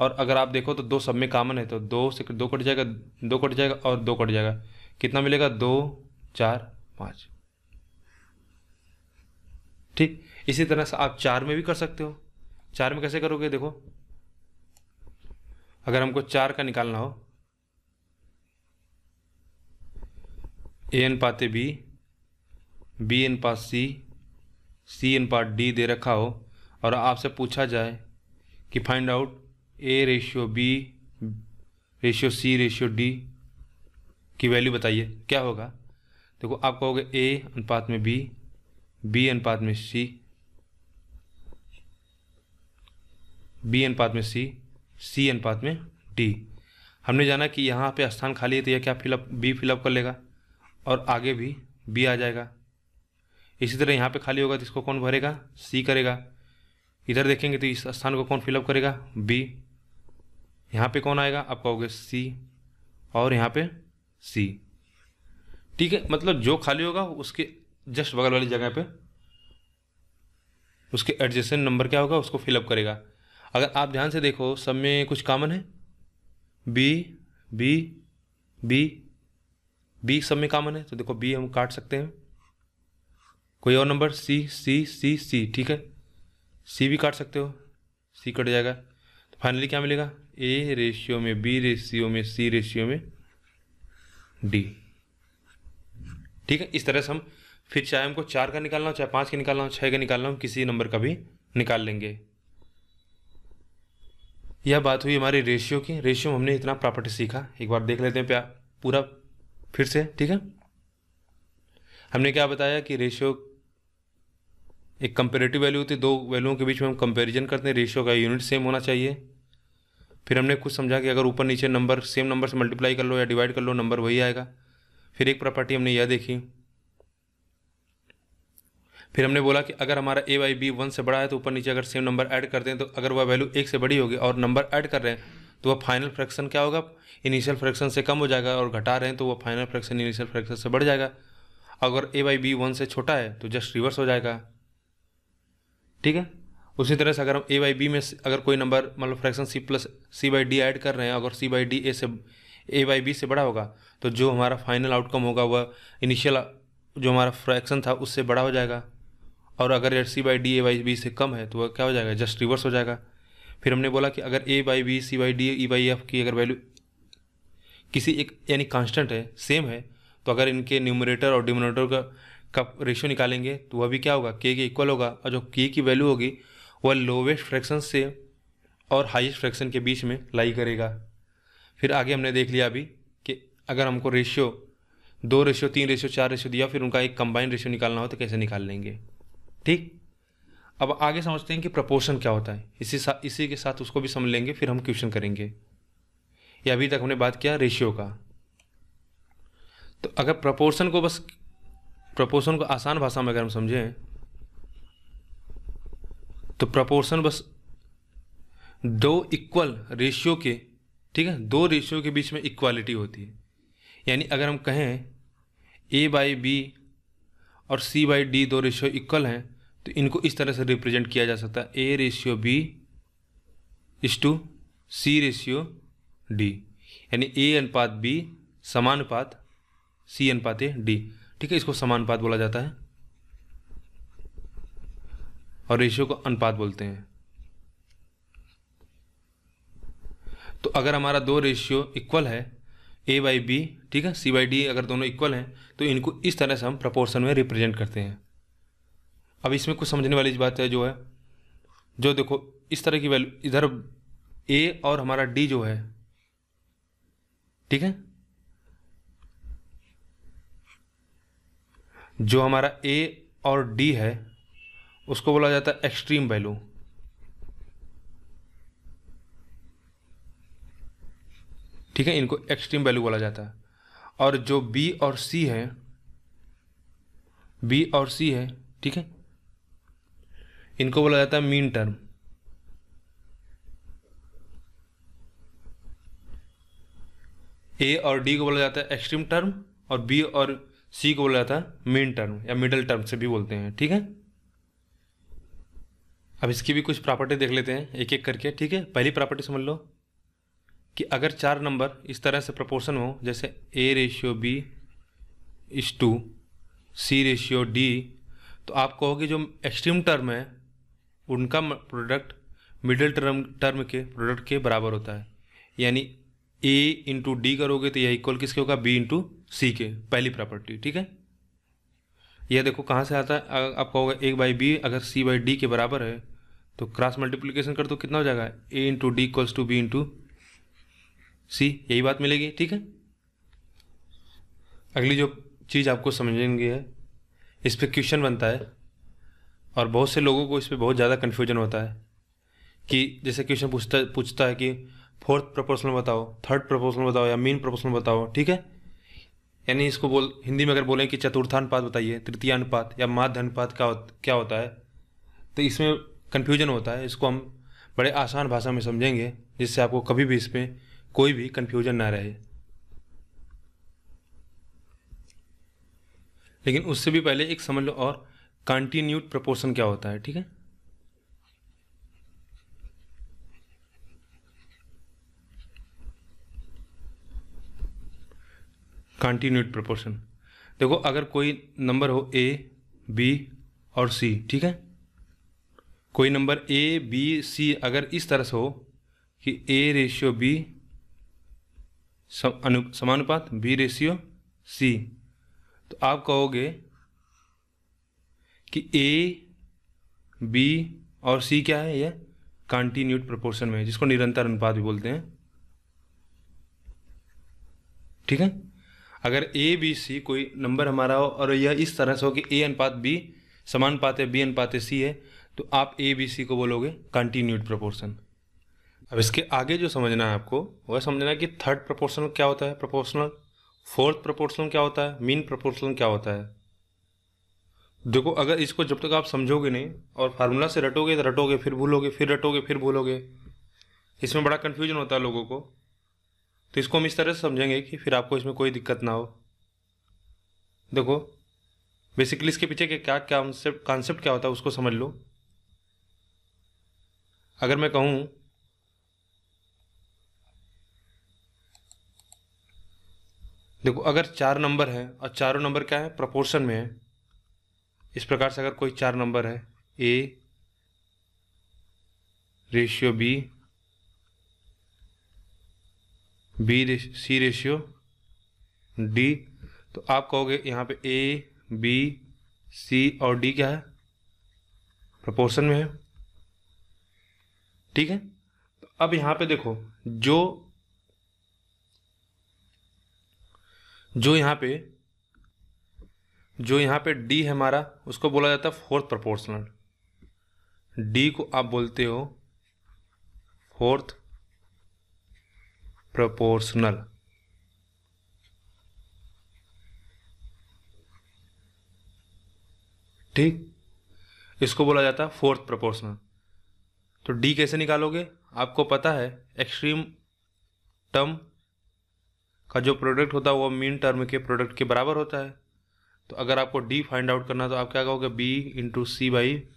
और अगर आप देखो तो दो सब में कामन है तो दो से दो कट जाएगा, दो कट जाएगा और दो कट जाएगा। कितना मिलेगा? दो, चार, पाँच। ठीक? इसी तरह से आप चार में भी कर सकते हो। चार में कैसे करोगे? देखो। अगर हमको चार का निकालना हो ए एन पाते बी बी एन पास सी सी एन पार्ट डी दे रखा हो और आपसे पूछा जाए कि find out a ratio b ratio c ratio d की वैल्यू बताइए, क्या होगा? देखो, आप कहोगे ए अनुपात में बी बी अनुपात में सी बी अनुपात में सी सी अनुपात में डी हमने जाना कि यहाँ पे स्थान खाली है तो यह क्या फिलअप बी फिलअप कर लेगा? और आगे भी बी आ जाएगा। इसी तरह यहाँ पे खाली होगा तो इसको कौन भरेगा? सी करेगा। इधर देखेंगे तो इस स्थान को कौन फिलअप करेगा? बी यहाँ पे कौन आएगा? आप कहोगे सी और यहाँ पे सी ठीक है मतलब जो खाली होगा, उसके जस्ट बगल वाली जगह पे, उसके एडजेसेंट नंबर क्या होगा, उसको फिलअप करेगा। अगर आप ध्यान से देखो, सब में कुछ कॉमन है? बी बी बी बी सब में कॉमन है तो देखो बी हम काट सकते हैं। कोई और नंबर सी सी सी सी ठीक है? सी भी काट सकते हो। सी कट जाएगा। तो फाइनली क्या मिलेगा? ए रेशियो में बी रेशियो में सी रेशियो में डी ठीक है? इस तरह से हम फिर चाहे हमको चार का निकालना हो, चाहे पाँच का निकालना हो छः का निकालना हो, किसी नंबर का भी निकाल लेंगे। यह बात हुई हमारी रेशियो की। रेशियो हमने इतना प्रॉपर्टी सीखा। एक बार देख लेते हैं प्या, पूरा फिर से, ठीक है? हमने क्या बताया कि रेशियो एक कंपेरेटिव वैल्यू होती है दो वैल्यूओं के बीच में हम कंपैरिजन करते हैं रेशियो का यूनिट सेम होना चाहिए। फिर हमने कुछ समझा कि अगर ऊपर नीचे नंबर सेम नंबर से मल्टीप्लाई कर लो या डिवाइड कर लो नंबर वही आएगा। फिर एक प्रॉपर्टी हमने यह देखी। फिर हमने बोला कि अगर हमारा ए बाई बी वन से बड़ा है तो ऊपर नीचे अगर सेम नंबर ऐड करते हैं तो अगर वह वैल्यू एक से बड़ी होगी और नंबर ऐड कर रहे हैं तो वह फाइनल फ्रैक्शन क्या होगा? इनिशियल फ्रैक्शन से कम हो जाएगा और घटा रहे हैं तो वह फाइनल फ्रैक्शन इनिशियल फ्रैक्शन से बढ़ जाएगा। अगर ए बाई बी वन से छोटा है तो जस्ट रिवर्स हो जाएगा। ठीक है? उसी तरह से अगर हम ए बाई बी में अगर कोई नंबर मतलब fraction c plus c by d add कर रहे हैं, अगर सी बाई डी ए से ए बाई बी से बड़ा होगा तो जो हमारा फाइनल आउटकम होगा वह इनिशियल जो हमारा फ्रैक्शन था उससे बड़ा हो जाएगा। और अगर c by d a by b से कम है तो वह क्या हो जाएगा? जस्ट रिवर्स हो जाएगा। फिर हमने बोला कि अगर a by b c by d e by f की अगर वैल्यू किसी एक, यानी कांस्टेंट है सेम है तो अगर इनके न्यूमरेटर और डिमोनेटर का का रेशियो निकालेंगे तो वह भी क्या होगा? के के इक्वल होगा। और जो के की वैल्यू होगी, वह लोवेस्ट फ्रैक्शन से और हाईएस्ट फ्रैक्शन के बीच में लाई करेगा। फिर आगे हमने देख लिया अभी कि अगर हमको रेशियो दो रेशियो तीन रेशियो चार रेशियो दिया, फिर उनका एक कंबाइंड रेशियो निकालना हो तो कैसे निकाल लेंगे? ठीक? अब आगे समझते हैं कि प्रपोर्शन क्या होता है। इसी सा, इसी के साथ उसको भी समझ लेंगे फिर हम क्वेश्चन करेंगे। या अभी तक हमने बात किया रेशियो का। तो अगर प्रपोर्शन को बस प्रपोर्शन को आसान भाषा में अगर हम समझें तो प्रपोर्शन बस दो इक्वल रेशियो के ठीक है दो रेशियो के बीच में इक्वालिटी होती है। यानी अगर हम कहें ए बाई बी और सी बाई डी दो रेशियो इक्वल हैं तो इनको इस तरह से रिप्रेजेंट किया जा सकता है। A ratio b is to c ratio d यानी ए अनुपात बी समानुपात सी अनुपात ए डी ठीक है, इसको समानुपात बोला जाता है। और रेशियो को अनुपात बोलते हैं। तो अगर हमारा दो रेशियो इक्वल है ए बाई बी ठीक है सी बाई डी अगर दोनों इक्वल हैं तो इनको इस तरह से हम प्रपोर्शन में रिप्रेजेंट करते हैं। अब इसमें कुछ समझने वाली बात है जो है, जो देखो, इस तरह की वैल्यू इधर ए और हमारा डी जो है, ठीक है? जो हमारा ए और डी है, उसको बोला जाता है एक्सट्रीम वैल्यू ठीक है? इनको एक्सट्रीम वैल्यू बोला जाता है। और जो बी और सी है बी और सी है, ठीक है? इनको बोला जाता है मीन टर्म ए और डी को बोला जाता है एक्सट्रीम टर्म और बी और सी को बोला जाता है मीन टर्म या मिडल टर्म से भी बोलते हैं, ठीक है? अब इसकी भी कुछ प्रॉपर्टी देख लेते हैं एक एक करके, ठीक है? पहली प्रॉपर्टी समझ लो कि अगर चार नंबर इस तरह से प्रोपोर्शन हो, जैसे a ratio b is to c ratio d तो आप कहोगे जो एक्सट्रीम टर्म है उनका प्रोडक्ट मिडिल टर्म टर्म के प्रोडक्ट के बराबर होता है। यानी ए इंटू डी करोगे तो यह इक्वल किसके होगा? बी इंटू सी के, पहली प्रॉपर्टी ठीक है? यह देखो कहाँ से आता है? आप कहोगे एक बाई बी अगर सी बाई डी के बराबर है तो क्रॉस मल्टीप्लीकेशन कर तो कितना हो जाएगा? A into d equals to b into c यही बात मिलेगी, ठीक है? अगली जो चीज़ आपको समझेंगे है, इस पर क्वेश्चन बनता है और बहुत से लोगों को इस पर बहुत ज़्यादा कन्फ्यूज़न होता है कि जैसे क्वेश्चन पूछता पूछता है कि फोर्थ प्रपोर्शनल बताओ थर्ड प्रपोर्शनल बताओ या मीन प्रपोर्शनल बताओ, ठीक है? यानी इसको बोल, हिंदी में अगर बोलें कि चतुर्थानुपात बताइए, तृतीयानुपात या माध्य अनुपात क्या क्या होता है? तो इसमें कन्फ्यूज़न होता है, इसको हम बड़े आसान भाषा में समझेंगे, जिससे आपको कभी भी इसमें कोई भी कन्फ्यूज़न ना रहे। लेकिन उससे भी पहले एक समझ लो और कंटिन्यूड प्रपोर्शन क्या होता है, ठीक है? Continued proportion. देखो, अगर कोई नंबर हो ए बी और सी ठीक है? कोई नंबर ए बी सी अगर इस तरह से हो कि ए रेशियो बी समानुपात बी रेशियो सी तो आप कहोगे कि ए बी और सी क्या है यह कंटिन्यूड प्रोपोर्शन में जिसको निरंतर अनुपात भी बोलते हैं। ठीक है? अगर ए बी सी कोई नंबर हमारा हो और यह इस तरह से हो कि ए अनुपात बी समान पात है बी अनुपात सी है तो आप ए बी सी को बोलोगे कंटिन्यूड प्रोपोर्शन अब इसके आगे जो समझना है आपको, वह समझना है कि थर्ड प्रोपोर्शनल क्या होता है? प्रोपोर्शनल फोर्थ प्रोपोर्शनल क्या होता है? मीन प्रोपोर्शनल क्या होता है? देखो, अगर इसको जब तक आप समझोगे नहीं और फार्मूला से रटोगे तो रटोगे, फिर भूलोगे, फिर रटोगे, फिर भूलोगे। इसमें बड़ा कन्फ्यूज़न होता है लोगों को। तो इसको हम इस तरह से समझेंगे कि फिर आपको इसमें कोई दिक्कत ना हो। देखो बेसिकली इसके पीछे के क्या कॉन्सेप्ट कॉन्सेप्ट क्या होता है उसको समझ लो। अगर मैं कहूँ, देखो, अगर चार नंबर है और चारों नंबर क्या है? प्रपोर्शन में है। इस प्रकार से अगर कोई चार नंबर है a ratio b b c ratio d तो आप कहोगे यहाँ पे ए बी सी और डी क्या है? प्रपोर्शन में है। ठीक है? तो अब यहाँ पे देखो, जो जो यहाँ पे जो यहाँ पे डी है हमारा, उसको बोला जाता है फोर्थ प्रोपोर्शनल डी को आप बोलते हो फोर्थ प्रोपोर्शनल ठीक? इसको बोला जाता है फोर्थ प्रोपोर्शनल तो डी कैसे निकालोगे? आपको पता है एक्सट्रीम टर्म का जो प्रोडक्ट होता है, वो मीन टर्म के प्रोडक्ट के बराबर होता है. तो अगर आपको डी फाइंड आउट करना तो आप क्या कहोगे? B into c by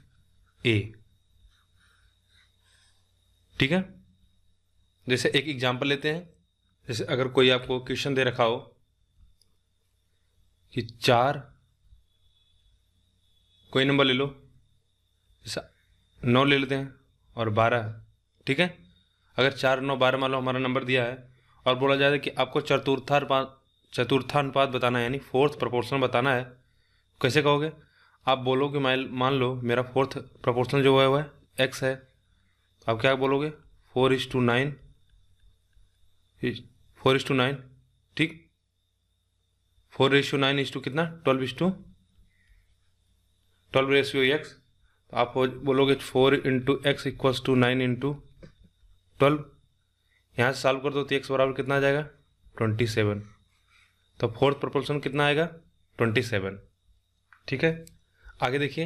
a ठीक है? जैसे एक एग्जांपल लेते हैं। जैसे अगर कोई आपको क्वेश्चन दे रखा हो कि चार, कोई नंबर ले लो। जैसे नौ ले लेते हैं और बारह। ठीक है? अगर चार, नौ, बारह मान लो हमारा नंबर दिया है और बोला जाए कि आपको चतुर्थानुपात चतुर्थानुपात बताना है, यानी फोर्थ प्रपोर्शनल बताना है। कैसे कहोगे? आप बोलो कि मान लो, मेरा फोर्थ प्रपोर्शनल जो है, वह एक्स है। आप क्या बोलोगे? Four is to nine four is to nine ठीक? Four to nine is to कितना? Twelve is to twelve ratio x तो आप बोलोगे four into x equals to nine into twelve यहाँ से सॉल्व कर दो तो एक्स बराबर कितना आ जाएगा? ट्वेंटी सेवन तो फोर्थ प्रपोर्शन कितना आएगा? ट्वेंटी सेवन ठीक है? आगे देखिए।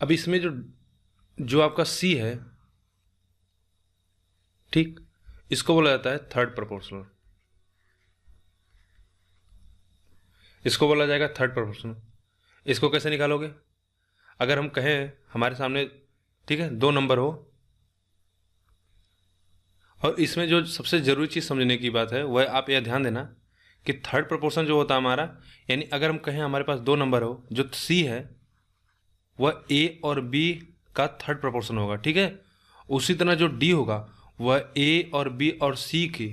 अब इसमें जो जो आपका सी है, ठीक, इसको बोला जाता है थर्ड प्रपोर्शनल इसको बोला जाएगा थर्ड प्रपोर्शनल इसको कैसे निकालोगे? अगर हम कहें, हमारे सामने, ठीक है, दो नंबर हो, और इसमें जो सबसे ज़रूरी चीज़ समझने की बात है, वह आप यह ध्यान देना कि थर्ड प्रपोर्सन जो होता है हमारा, यानी अगर हम कहें हमारे पास दो नंबर हो, जो सी है, वह ए और बी का थर्ड प्रपोर्सन होगा, ठीक है? उसी तरह जो डी होगा, वह ए और बी और सी की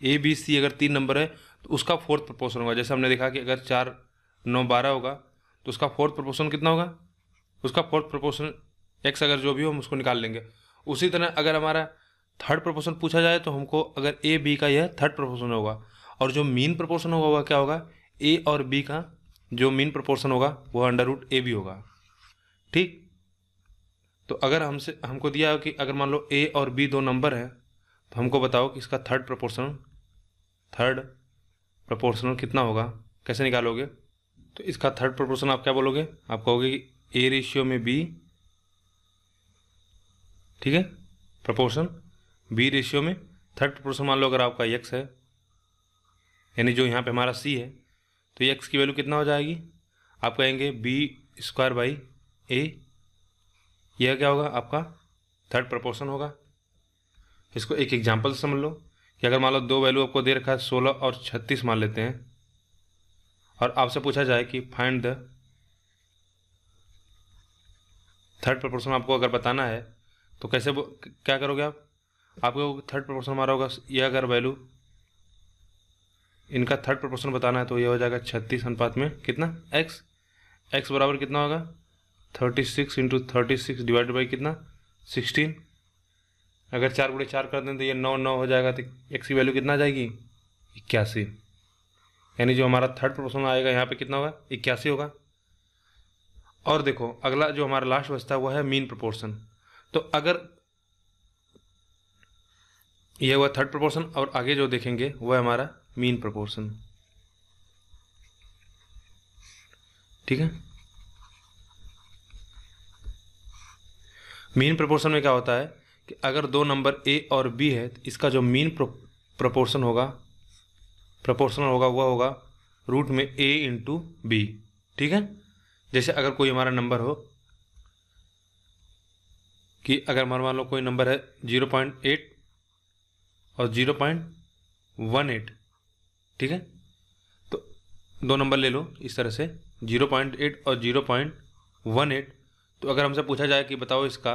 ए बी सी अगर तीन नंबर है तो उसका फोर्थ प्रपोर्सन होगा। जैसे हमने देखा कि अगर चार, नौ, बारह होगा तो उसका फोर्थ प्रपोर्सन कितना होगा? उसका फोर्थ प्रपोर्सन एक्स अगर जो भी हो, हम उसको निकाल लेंगे। उसी तरह अगर हमारा थर्ड प्रपोर्सन पूछा जाए तो हमको अगर ए बी का यह थर्ड प्रपोर्सन होगा और जो मीन प्रपोर्शन होगा, वह क्या होगा? ए और बी का जो मीन प्रपोर्शन होगा, वह अंडर रूट ए बी होगा। ठीक? तो अगर हमसे, हमको दिया हो कि अगर मान लो ए और बी दो नंबर हैं तो हमको बताओ कि इसका थर्ड प्रपोर्शनल थर्ड प्रपोर्शनल कितना होगा? कैसे निकालोगे? तो इसका थर्ड प्रपोर्शन आप क्या बोलोगे? आप कहोगे कि ए रेशियो में बी ठीक है? प्रपोर्शन बी रेशियो में थर्ड प्रपोर्शन मान लो अगर आपका एक्स है यानी जो यहाँ पे हमारा सी है तो ये एक्स की वैल्यू कितना हो जाएगी? आप कहेंगे बी स्क्वायर बाई ए यह क्या होगा? आपका थर्ड प्रपोर्शन होगा। इसको एक एग्ज़ाम्पल समझ लो कि अगर मान लो दो वैल्यू आपको दे रखा है, सोलह और छत्तीस मान लेते हैं, और आपसे पूछा जाए कि फाइंड द थर्ड प्रपोर्शन आपको अगर बताना है तो कैसे क्या करोगे आप? आपको थर्ड प्रपोर्शन हमारा होगा, यह अगर वैल्यू इनका थर्ड प्रपोर्शन बताना है तो ये हो जाएगा छत्तीस अनुपात में। कितना? एक्स एक्स बराबर कितना होगा? Thirty six into thirty six divide by कितना? सिक्सटीन अगर चार गुड़े चार कर दें तो ये नौ नौ हो जाएगा तो एक्स की वैल्यू कितना आ जाएगी? इक्यासी। यानी जो हमारा थर्ड प्रपोर्शन आएगा, यहाँ पे कितना होगा? इक्यासी होगा। और देखो, अगला जो हमारा लास्ट बचता है, वो है मीन प्रोपोर्शन तो अगर यह हुआ थर्ड प्रोपोर्शन और आगे जो देखेंगे वह हमारा मीन प्रोपोर्शन ठीक है? मीन प्रोपोर्शन में क्या होता है? कि अगर दो नंबर ए और बी है तो इसका जो मीन प्रोपोर्शन होगा प्रोपोर्शनल होगा, वह होगा रूट में ए इंटू बी ठीक है? जैसे अगर कोई हमारा नंबर हो, कि अगर मान मान लो कोई नंबर है ज़ीरो पॉइंट एट और ज़ीरो पॉइंट वन एट ठीक है? तो दो नंबर ले लो इस तरह से, ज़ीरो पॉइंट एट और ज़ीरो पॉइंट वन एट। तो अगर हमसे पूछा जाए कि बताओ इसका,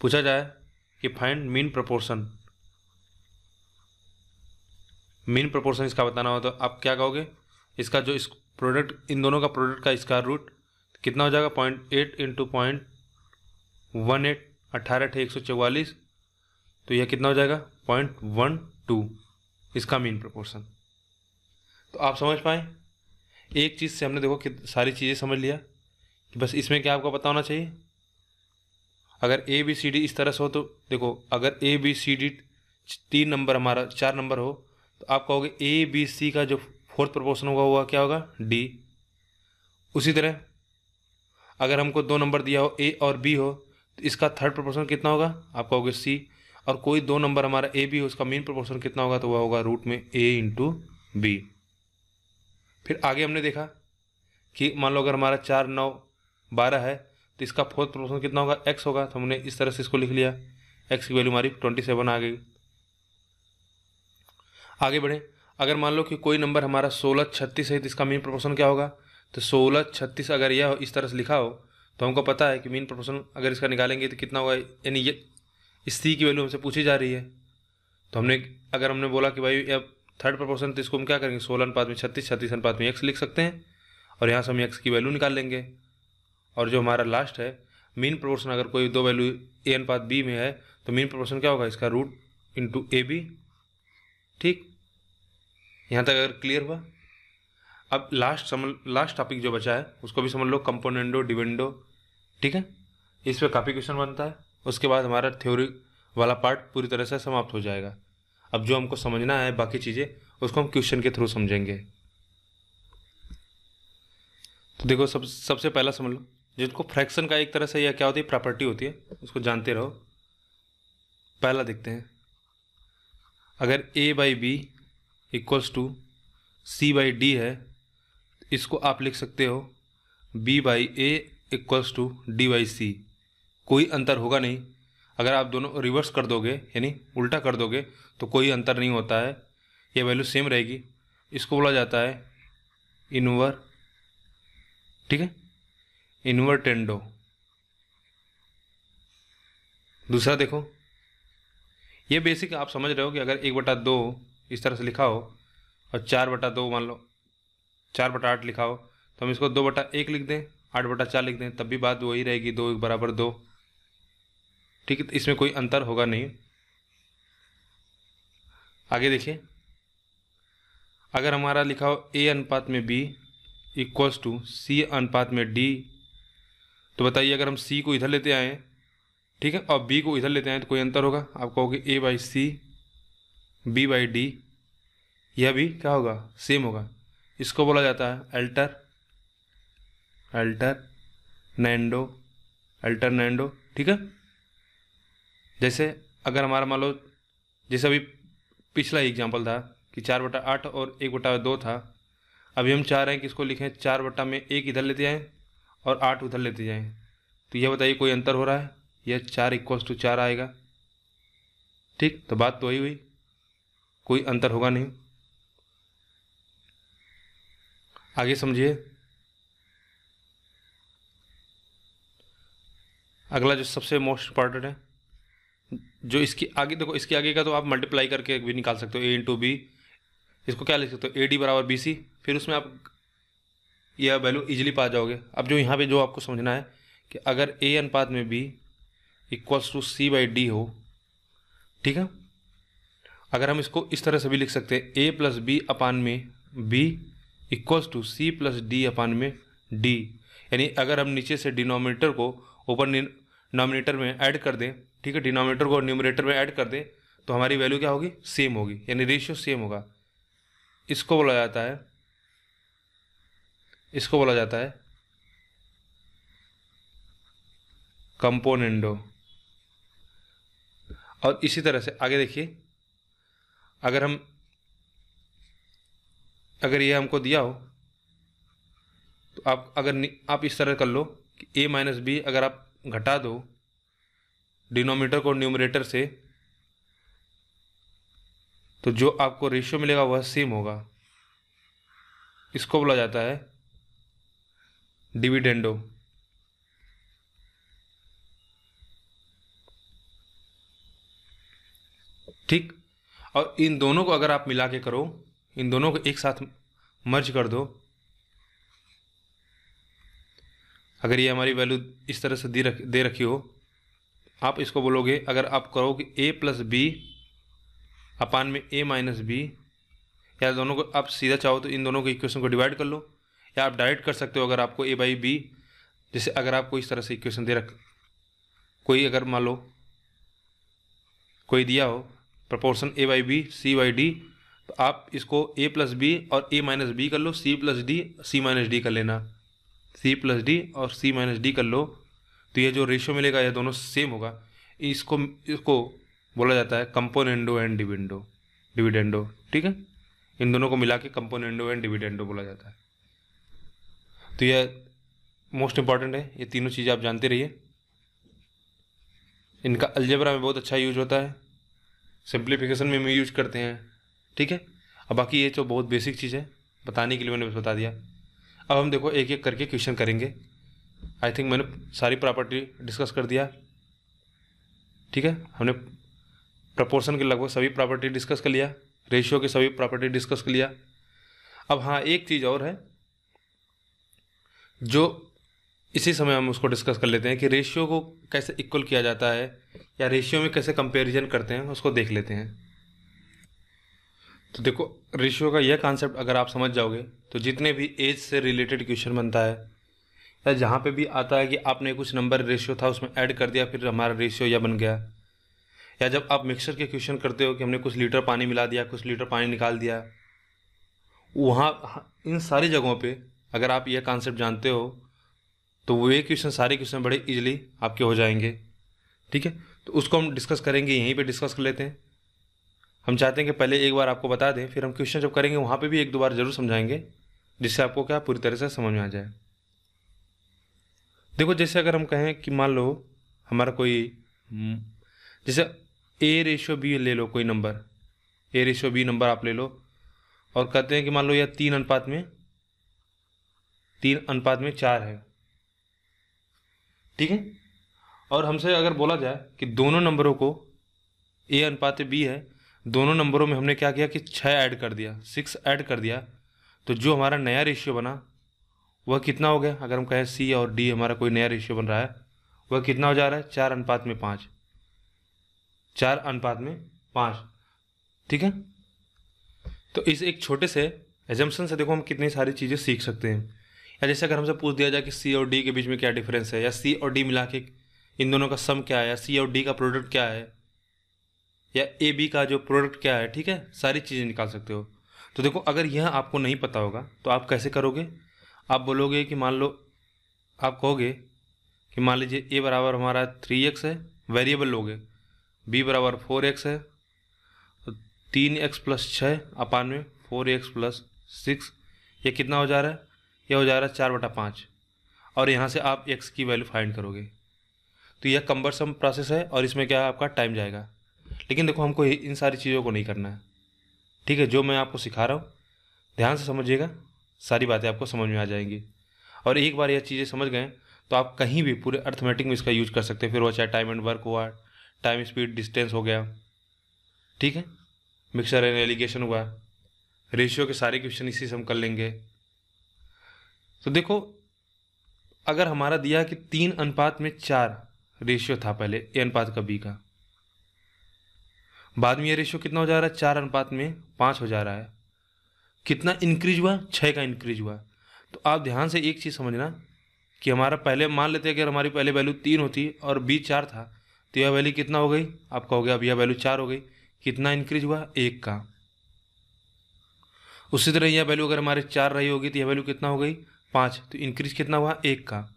पूछा जाए कि find mean proportion mean proportion इसका बताना हो तो आप क्या कहोगे? इसका जो इस प्रोडक्ट इन दोनों का प्रोडक्ट का स्क्वायर रूट कितना हो जाएगा? Point eight into point one eight अट्ठारह अठे एक सौ चौवालीस। तो यह कितना हो जाएगा? पॉइंट वन टू, इसका मीन प्रोपोर्शन तो आप समझ पाए? एक चीज़ से हमने देखो कि सारी चीज़ें समझ लिया कि बस इसमें क्या आपको पता होना चाहिए? अगर ए बी सी डी इस तरह से हो तो देखो, अगर ए बी सी डी तीन नंबर हमारा, चार नंबर हो तो आप कहोगे ए बी सी का जो फोर्थ प्रपोर्शन होगा हुआ क्या होगा? डी उसी तरह, अगर हमको दो नंबर दिया हो ए और बी हो तो इसका थर्ड प्रपोर्शन कितना होगा? आप कहोगे सी और कोई दो नंबर हमारा ए बी हो, उसका मेन प्रपोर्शन कितना होगा तो वह होगा रूट में ए इंटू बी फिर आगे हमने देखा कि मान लो अगर हमारा चार नौ बारह है तो इसका फोर्थ प्रपोर्शन कितना होगा? एक्स होगा। तो हमने इस तरह से इसको लिख लिया। एक्स की वैल्यू हमारी ट्वेंटी सेवन आ गई। आगे बढ़े। अगर मान लो कि कोई नंबर हमारा सोलह छत्तीस है तो इसका मीन प्रोपोर्शन क्या होगा? तो सोलह छत्तीस अगर यह इस तरह से लिखा हो तो हमको पता है कि मीन प्रोपोर्शन अगर इसका निकालेंगे तो कितना होगा? यानी ये इस सी की वैल्यू हमसे पूछी जा रही है। तो हमने, अगर हमने बोला कि भाई, अब थर्ड प्रोपोर्शन तो इसको हम क्या करेंगे? सोलह अनुपात में छत्तीस छत्तीस अनुपात में एक्स लिख सकते हैं और यहाँ से हम एक्स की वैल्यू निकाल लेंगे। और जो हमारा लास्ट है मीन प्रोपोर्शन अगर कोई दो वैल्यू ए अनुपात बी में है तो मीन प्रोपोर्शन क्या होगा? इसका रूट इंटू ए बी ठीक? यहाँ तक अगर क्लियर हुआ? अब लास्ट समझ लास्ट टॉपिक जो बचा है, उसको भी समझ लो कंपोनेंडो डिवेंडो ठीक है? इस पर काफ़ी क्वेश्चन बनता है। उसके बाद हमारा थ्योरी वाला पार्ट पूरी तरह से समाप्त हो जाएगा। अब जो हमको समझना है बाकी चीज़ें, उसको हम क्वेश्चन के थ्रू समझेंगे। तो देखो, सब, सबसे पहला समझ लो। जिनको फ्रैक्शन का एक तरह से यह क्या होती है प्रॉपर्टी होती है, उसको जानते रहो। पहला देखते हैं। अगर a by b equals to c by d है, इसको आप लिख सकते हो। B by a equals to d by c कोई अंतर होगा नहीं। अगर आप दोनों रिवर्स कर दोगे, यानी उल्टा कर दोगे तो कोई अंतर नहीं होता है। ये वैल्यू सेम रहेगी। इसको बोला जाता है इनवर ठीक है? इनवर टेंडो दूसरा देखो। ये बेसिक आप समझ रहे हो कि अगर एक बटा दो इस तरह से लिखा हो और चार बटा दो मान लो, चार बटा आठ लिखा हो तो हम इसको दो बटा एक लिख दें, आठ बटा चार लिख दें, तब भी बात वही रहेगी, दो एक बराबर दो। ठीक है, इसमें कोई अंतर होगा नहीं। आगे देखिए। अगर हमारा लिखा हो ए अनुपात में बी इक्वल्स टू सी अनुपात में डी तो बताइए अगर हम सी को इधर लेते आए, ठीक है, और बी को इधर लेते आए तो कोई अंतर होगा? आप कहोगे a by c, b by d, यह भी क्या होगा? सेम होगा। इसको बोला जाता है अल्टर अल्टर नैंडो अल्टर नैंडो, ठीक है? जैसे अगर हमारा मान लो, जैसे अभी पिछला एग्ज़ाम्पल था कि चार बटा आठ और एक बटा दो था। अभी हम चाह रहे हैं कि इसको लिखें, चार बटा में एक इधर लेते जाएँ और आठ उधर लेते जाएँ। तो यह बताइए कोई अंतर हो रहा है? यह चार इक्वल्स टू चार आएगा। ठीक तो बात तो वही हुई। कोई अंतर होगा नहीं। आगे समझिए। अगला जो सबसे मोस्ट इंपॉर्टेंट है जो इसकी आगे, देखो, इसके आगे का तो आप मल्टीप्लाई करके भी निकाल सकते हो ए इंटू बी इसको क्या लिख सकते हो? ए डी बराबर बी सी फिर उसमें आप यह वैल्यू इजीली पा जाओगे। अब जो यहाँ पे जो आपको समझना है कि अगर ए अनुपात में b equals to c by d हो, ठीक है? अगर हम इसको इस तरह से भी लिख सकते हैं ए प्लस बी अपान में b equals to c plus d upon में डी यानी अगर हम नीचे से डिनोमिनेटर को ऊपर नॉमिनेटर में ऐड कर दें ठीक है डिनोमिनेटर को न्यूमिनेटर में ऐड कर दें तो हमारी वैल्यू क्या होगी? सेम होगी, यानी रेशियो सेम होगा। इसको बोला जाता है, इसको बोला जाता है कंपोनेंडो और इसी तरह से, आगे देखिए, अगर हम, अगर ये हमको दिया हो तो आप अगर आप इस तरह कर लो कि ए माइनस बी अगर आप घटा दो डिनोमीटर को न्यूमरेटर से तो जो आपको रेशियो मिलेगा वह सेम होगा। इसको बोला जाता है डिविडेंडो ठीक? और इन दोनों को अगर आप मिला के करो, इन दोनों को एक साथ मर्ज कर दो, अगर ये हमारी वैल्यू इस तरह से दे रख हो आप इसको बोलोगे, अगर आप करो कि ए प्लस बी अपान में ए माइनस बी या दोनों को आप सीधा चाहो तो इन दोनों को इक्वेशन को डिवाइड कर लो, या आप डायरेक्ट कर सकते हो अगर आपको ए बाई बी जैसे अगर आपको इस तरह से इक्वेशन दे रख, कोई अगर मान लो, कोई दिया हो proportion a by b c by d तो आप इसको ए प्लस बी और ए माइनस बी कर लो c plus d c minus d कर लेना सी प्लस डी और सी माइनस डी कर लो तो ये जो रेशियो मिलेगा ये दोनों सेम होगा। इसको इसको बोला जाता है कंपोनेंडो एंड डिविडेंडो डिविडेंडो ठीक है? इन दोनों को मिला के कंपोनेंडो एंड डिविडेंडो बोला जाता है। तो यह मोस्ट इंपॉर्टेंट है। ये तीनों चीज़ें आप जानते रहिए। इनका अलजेबरा में बहुत अच्छा यूज़ होता है। सिंप्लीफिकेशन में हम यूज़ करते हैं, ठीक है? अब बाकी ये तो बहुत बेसिक चीज़ है, बताने के लिए मैंने बता दिया। अब हम देखो एक एक करके क्वेश्चन करेंगे। आई थिंक मैंने सारी प्रॉपर्टी डिस्कस कर दिया। ठीक है? हमने प्रपोर्शन के लगभग सभी प्रॉपर्टी डिस्कस कर लिया रेशियो के सभी प्रॉपर्टी डिस्कस कर लिया। अब हाँ एक चीज़ और है, जो इसी समय हम उसको डिस्कस कर लेते हैं कि रेशियो को कैसे इक्वल किया जाता है, या रेशियो में कैसे कंपैरिजन करते हैं, उसको देख लेते हैं। तो देखो रेशियो का यह कॉन्सेप्ट अगर आप समझ जाओगे तो जितने भी एज से रिलेटेड क्वेश्चन बनता है या जहाँ पे भी आता है कि आपने कुछ नंबर रेशियो था, उसमें ऐड कर दिया, फिर हमारा रेशियो यह बन गया। या जब आप मिक्सर के क्वेश्चन करते हो कि हमने कुछ लीटर पानी मिला दिया, कुछ लीटर पानी निकाल दिया, वहाँ इन सारी जगहों पे अगर आप यह कॉन्सेप्ट जानते हो तो वे क्वेश्चन सारे क्वेश्चन बड़े इजीली आपके हो जाएँगे। ठीक है? तो उसको हम डिस्कस करेंगे, यहीं पे डिस्कस कर लेते हैं। हम चाहते हैं कि पहले एक बार आपको बता दें, फिर हम क्वेश्चन जब करेंगे, वहाँ पे भी एक दो बार ज़रूर समझाएँगे, जिससे आपको क्या पूरी तरह से समझ में आ जाए। देखो, जैसे अगर हम कहें कि मान लो हमारा कोई जैसे ए रेशो बी ले लो, कोई number a ratio b number आप ले लो और कहते हैं कि मान लो यह तीन अनुपात में, तीन अनुपात में चार है। ठीक है? और हमसे अगर बोला जाए कि दोनों नंबरों को ए अनुपात बी है, दोनों नंबरों में हमने क्या किया कि छः ऐड कर दिया सिक्स ऐड कर दिया तो जो हमारा नया रेशियो बना वह कितना हो गया? अगर हम कहें सी और डी हमारा कोई नया रेशियो बन रहा है, वह कितना हो जा रहा है? चार अनुपात में पाँच। चार अनुपात में पाँच। ठीक है? तो इस एक छोटे से एजम्पन से देखो हम कितनी सारी चीज़ें सीख सकते हैं। या जैसे अगर हमसे पूछ दिया जाए कि सी और डी के बीच में क्या डिफरेंस है, या सी और डी मिला के इन दोनों का सम क्या है, या सी और डी का प्रोडक्ट क्या है, या ए बी का जो प्रोडक्ट क्या है, ठीक है? सारी चीज़ें निकाल सकते हो। तो देखो, अगर यह आपको नहीं पता होगा तो आप कैसे करोगे? आप बोलोगे कि मान लो, आप कहोगे कि मान लीजिए ए बराबर हमारा थ्री एक्स है वेरिएबल लोगे। बी बराबर फोर एक्स है तो तीन एक्स प्लस छः अपान में फोर एक्स प्लस सिक्स ये कितना हो जा रहा है? ये हो जा रहा है चार बटा पाँच। और यहाँ से आप एक्स की वैल्यू फाइंड करोगे। तो यह कम्बरसम प्रोसेस है और इसमें क्या है आपका टाइम जाएगा। लेकिन देखो, हमको इन सारी चीज़ों को नहीं करना है। ठीक है, जो मैं आपको सिखा रहा हूँ, ध्यान से समझिएगा। सारी बातें आपको समझ में आ जाएँगी। और एक बार यह चीज़ें समझ गए तो आप कहीं भी पूरे अर्थमेटिक में इसका यूज़ कर सकते हैं। फिर वो चाहे टाइम एंड वर्क हुआ टाइम स्पीड डिस्टेंस हो गया। ठीक है? मिक्सर एंड एलिगेशन हुआ। रेशियो के सारे क्वेश्चन इसी से हम कर लेंगे। तो देखो, अगर हमारा दिया कि तीन अनुपात में चार रेशियो था पहले ए अनुपात का बी का। बाद में ये रेशियो कितना हो जा रहा है? चार अनुपात में पाँच हो जा रहा है। कितना इंक्रीज हुआ? छः का इंक्रीज हुआ। तो आप ध्यान से एक चीज़ समझना कि हमारा पहले मान लेते हैं कि हमारी पहले वैल्यू तीन होती और बी चार था तो यह वैल्यू कितना हो गई? आप कहोगे अब यह वैल्यू चार हो गई। कितना इंक्रीज हुआ? एक का। उसी तरह यह वैल्यू अगर हमारे चार रही होगी तो यह वैल्यू कितना हो गई? पाँच। तो इंक्रीज कितना हुआ? एक का।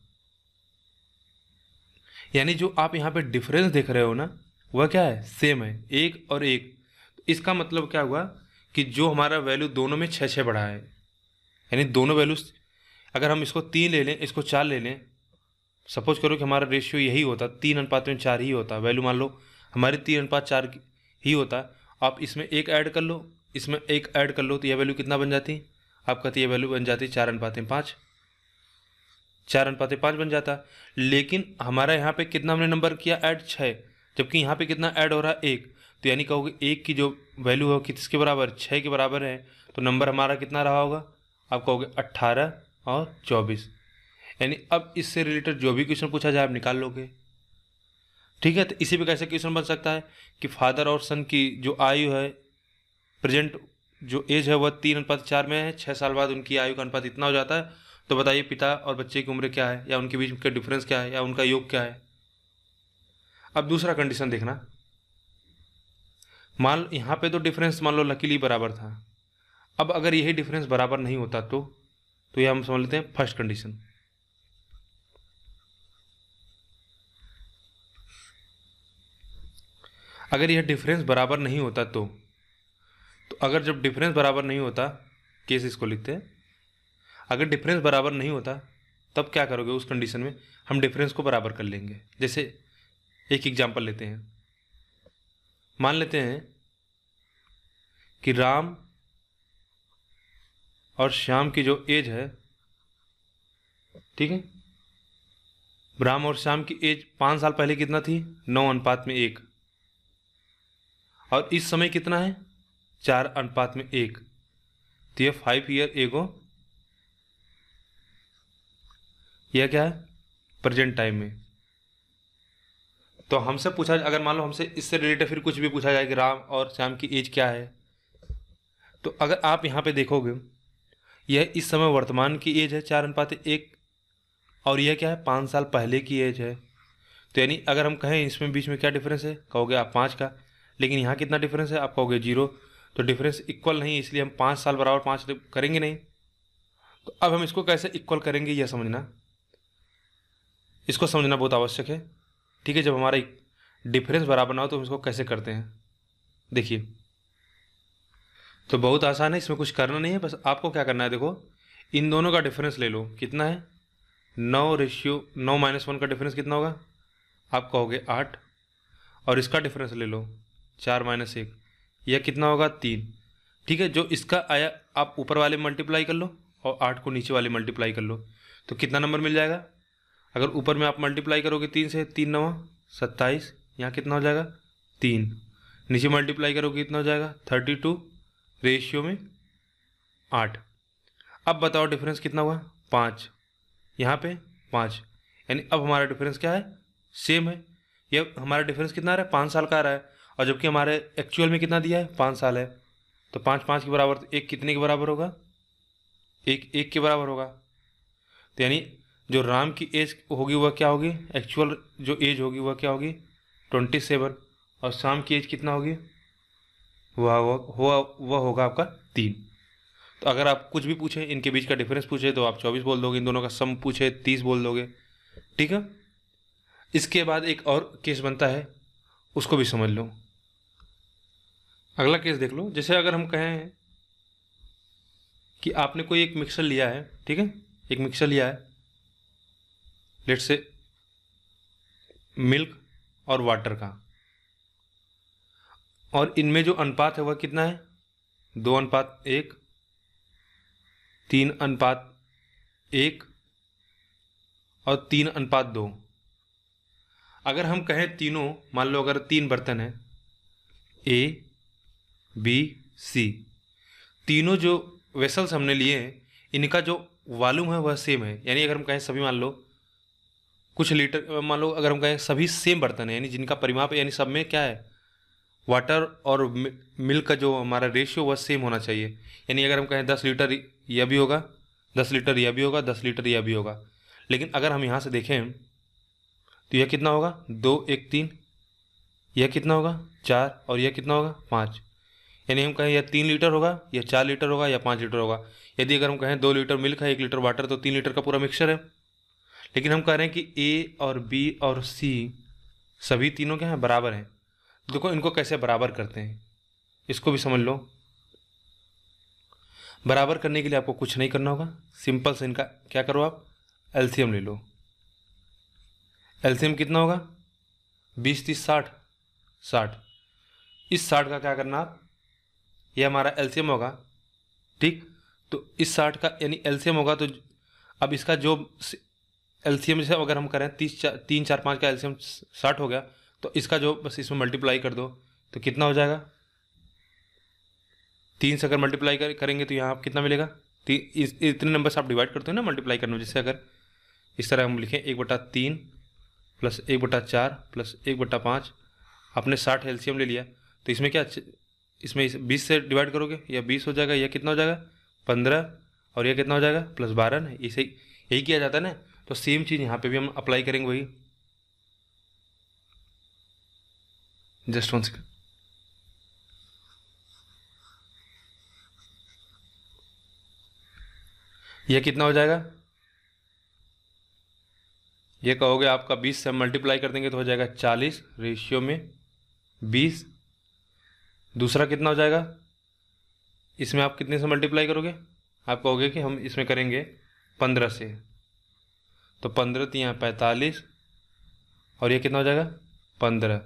यानी जो आप यहाँ पे डिफरेंस देख रहे हो ना, वह क्या है? सेम है। एक और एक। तो इसका मतलब क्या हुआ? कि जो हमारा वैल्यू दोनों में छः छः बढ़ा है। यानी दोनों वैल्यूज़ अगर हम इसको तीन ले लें, इसको चार ले लें सपोज़ करो कि हमारा रेशियो यही होता, तीन अनुपात में चार ही होता। वैल्यू मान लो, हमारे तीन अनुपात चार ही होता। आप इसमें एक ऐड कर लो, इसमें एक ऐड कर लो तो यह वैल्यू कितना बन जाती? आपका तो यह वैल्यू बन जाती चार अनुपात में पाँच। चार अनुपात पाँच बन जाता। लेकिन हमारा यहाँ पे कितना हमने नंबर किया? ऐड छः जबकि यहाँ पे कितना ऐड हो रहा? है एक। तो यानी कहोगे एक की जो वैल्यू हो किसके बराबर? छः के बराबर है। तो नंबर हमारा कितना रहा होगा? आप कहोगे अट्ठारह और चौबीस। यानी अब इससे रिलेटेड जो भी क्वेश्चन पूछा जाए, आप निकाल लोगे। ठीक है? तो इसी पे कैसे क्वेश्चन बन सकता है कि फादर और सन की जो आयु है, प्रेजेंट जो एज है, वह तीन अनुपात चार में है। छः साल बाद उनकी आयु का अनुपात इतना हो जाता है। तो बताइए पिता और बच्चे की उम्र क्या है, या उनके बीच का डिफरेंस क्या है, या उनका योग क्या है? अब दूसरा कंडीशन देखना। मान यहाँ पे तो डिफरेंस मान लो लकीली बराबर था। अब अगर यही डिफरेंस बराबर नहीं होता तो तो ये हम समझ लेते हैं फ़र्स्ट कंडीशन अगर यह डिफरेंस बराबर नहीं होता तो तो अगर जब डिफरेंस बराबर नहीं होता केस इसको लिखते हैं। अगर डिफरेंस बराबर नहीं होता, तब क्या करोगे उस कंडीशन में? हम डिफरेंस को बराबर कर लेंगे। जैसे एक एग्जांपल लेते हैं। मान लेते हैं कि राम और श्याम की जो एज है, ठीक है? राम और श्याम की एज पाँच साल पहले कितना थी? नौ अनुपात में एक। और इस समय कितना है? चार अनुपात में एक। तो ये फाइव ईयर एगो यह क्या है? प्रेजेंट टाइम में। तो हमसे पूछा, अगर मान लो हमसे इससे रिलेटेड फिर कुछ भी पूछा जाए कि राम और श्याम की एज क्या है? तो अगर आप यहाँ पे देखोगे, यह इस समय वर्तमान की एज है, चार अनुपात एक, और यह क्या है? पाँच साल पहले की एज है। तो यानी अगर हम कहें इसमें बीच में क्या डिफरेंस है, कहोगे आप पाँच का, लेकिन यहाँ कितना डिफरेंस है? आप कहोगे ज़ीरो तो डिफरेंस इक्वल नहीं, इसलिए हम पाँच साल बराबर पाँच करेंगे नहीं। तो अब हम इसको कैसे इक्वल करेंगे, यह समझना। इसको समझना बहुत आवश्यक है। ठीक है, जब हमारा डिफरेंस बराबर ना हो तो हम इसको कैसे करते हैं? देखिए। तो बहुत आसान है, इसमें कुछ करना नहीं है, बस आपको क्या करना है देखो, इन दोनों का डिफरेंस ले लो। कितना है? नौ रेशियो नौ माइनस वन का डिफरेंस कितना होगा? आप कहोगे आठ। और इसका डिफरेंस ले लो, चार माइनस एक। यह कितना होगा? तीन। ठीक है, जो इसका आया, आप ऊपर वाले मल्टीप्लाई कर लो और आठ को नीचे वाले मल्टीप्लाई कर लो। तो कितना नंबर मिल जाएगा? अगर ऊपर में आप मल्टीप्लाई करोगे तीन से, तीन नवा, सत्ताईस, यहाँ कितना हो जाएगा? तीन। नीचे मल्टीप्लाई करोगे कितना हो जाएगा? थर्टी टू रेशियो में आठ। अब बताओ डिफरेंस कितना हुआ? पाँच। यहाँ पे पाँच। यानी अब हमारा डिफरेंस क्या है? सेम है। ये हमारा डिफरेंस कितना आ रहा है? पाँच साल का आ रहा है। और जबकि हमारे एक्चुअल में कितना दिया है? पाँच साल है। तो पाँच पाँच के बराबर तो एक कितने के बराबर होगा? एक एक के बराबर होगा। तो यानी जो राम की एज होगी वह क्या होगी? एक्चुअल जो एज होगी वह क्या होगी? ट्वेंटी सेवन और शाम की एज कितना होगी? वह वह वह होगा आपका तीन। तो अगर आप कुछ भी पूछें, इनके बीच का डिफरेंस पूछे तो आप चौबीस बोल दोगे, इन दोनों का सम पूछे, तीस बोल दोगे। ठीक है? इसके बाद एक और केस बनता है, उसको भी समझ लो। अगला केस देख लो। जैसे अगर हम कहें कि आपने कोई एक मिक्सर लिया है, ठीक है? एक मिक्सर लिया है लेट से मिल्क और वाटर का। और इनमें जो अनुपात है, वह कितना है? दो अनुपात एक, तीन अनुपात एक और तीन अनुपात दो। अगर हम कहें तीनों, मान लो अगर तीन बर्तन हैं ए बी सी तीनों जो वेसल्स हमने लिए हैं, इनका जो वॉल्यूम है, वह सेम है। यानी अगर हम कहें सभी मान लो कुछ लीटर मान लो अगर हम कहें सभी सेम बर्तन है, यानी जिनका परिमाप, यानी सब में क्या है? वाटर और मिल्क का जो हमारा रेशियो वह सेम होना चाहिए। यानी अगर हम कहें दस लीटर यह भी होगा, दस लीटर यह भी होगा, दस लीटर यह भी होगा। लेकिन अगर हम यहाँ से देखें तो यह कितना होगा? दो, एक, तीन। यह कितना होगा? चार। और यह कितना होगा? पाँच। यानी हम कहें यह तीन लीटर होगा या चार लीटर होगा या पाँच लीटर होगा। यदि अगर हम कहें दो लीटर मिल्क है, एक लीटर वाटर तो तीन लीटर का पूरा मिक्सचर है। लेकिन हम कह रहे हैं कि ए और बी और सी सभी तीनों के हैं बराबर हैं। देखो, इनको कैसे बराबर करते हैं? इसको भी समझ लो। बराबर करने के लिए आपको कुछ नहीं करना होगा। सिंपल से इनका क्या करो आप? एल्सियम ले लो। एल्सियम कितना होगा? बीस, तीस, साठ। साठ। इस साठ का क्या करना आप? ये हमारा एल्सियम होगा। ठीक? तो इस साठ का यानी एल्सियम होगा तो अब इसका जो एल्सियम जैसे अगर हम करें तीस चार तीन चार पाँच का एल्सियम साठ हो गया तो इसका जो बस इसमें मल्टीप्लाई कर दो तो कितना हो जाएगा? तीन से अगर मल्टीप्लाई कर, करेंगे तो यहाँ आप कितना मिलेगा? इस इतने नंबर से आप डिवाइड करते हो ना मल्टीप्लाई करने में जैसे अगर इस तरह हम लिखें एक बटा तीन प्लस एक बटा चार प्लस एक बटा पाँच आपने साठ एल्सियम ले लिया तो इसमें क्या इसमें इस बीस से डिवाइड करोगे या बीस हो जाएगा या कितना हो जाएगा? पंद्रह और यह कितना हो जाएगा? प्लस बारह ना इसे यही किया जाता है ना तो सेम चीज़ यहाँ पे भी हम अप्लाई करेंगे वही। जस्ट वन सेकेंड यह कितना हो जाएगा? ये कहोगे आपका 20 से मल्टीप्लाई कर देंगे तो हो जाएगा 40 रेशियो में 20 दूसरा कितना हो जाएगा? इसमें आप कितने से मल्टीप्लाई करोगे? आप कहोगे कि हम इसमें करेंगे पंद्रह से। तो पंद्रह तीन पैंतालीस, और ये कितना हो जाएगा? पंद्रह।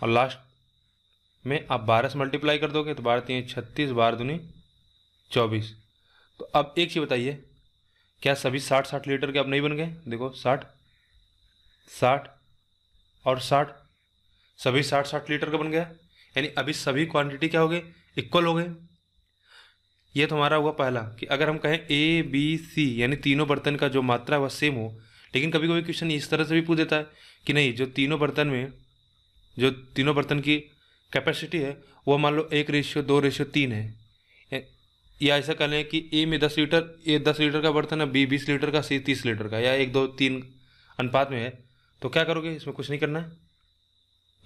और लास्ट में आप बारह से मल्टीप्लाई कर दोगे तो बारह तीन छत्तीस, बारह दूनी चौबीस। तो अब एक चीज़ बताइए, क्या सभी साठ साठ लीटर के अब नहीं बन गए? देखो, साठ साठ और साठ, सभी साठ साठ लीटर का बन गया। यानी अभी सभी क्वांटिटी क्या हो गए? इक्वल हो गए। ये तो हमारा हुआ पहला कि अगर हम कहें ए बी सी यानी तीनों बर्तन का जो मात्रा वह सेम हो, लेकिन कभी कभी क्वेश्चन इस तरह से भी पूछ देता है कि नहीं, जो तीनों बर्तन में, जो तीनों बर्तन की कैपेसिटी है, वो मान लो एक रेशियो दो रेशियो तीन है। या ऐसा कर लें कि ए में दस लीटर ए दस लीटर का बर्तन है बी बीस लीटर का सी तीस लीटर का, या एक, दो, तीन अनुपात में है तो क्या करोगे? इसमें कुछ नहीं करना है।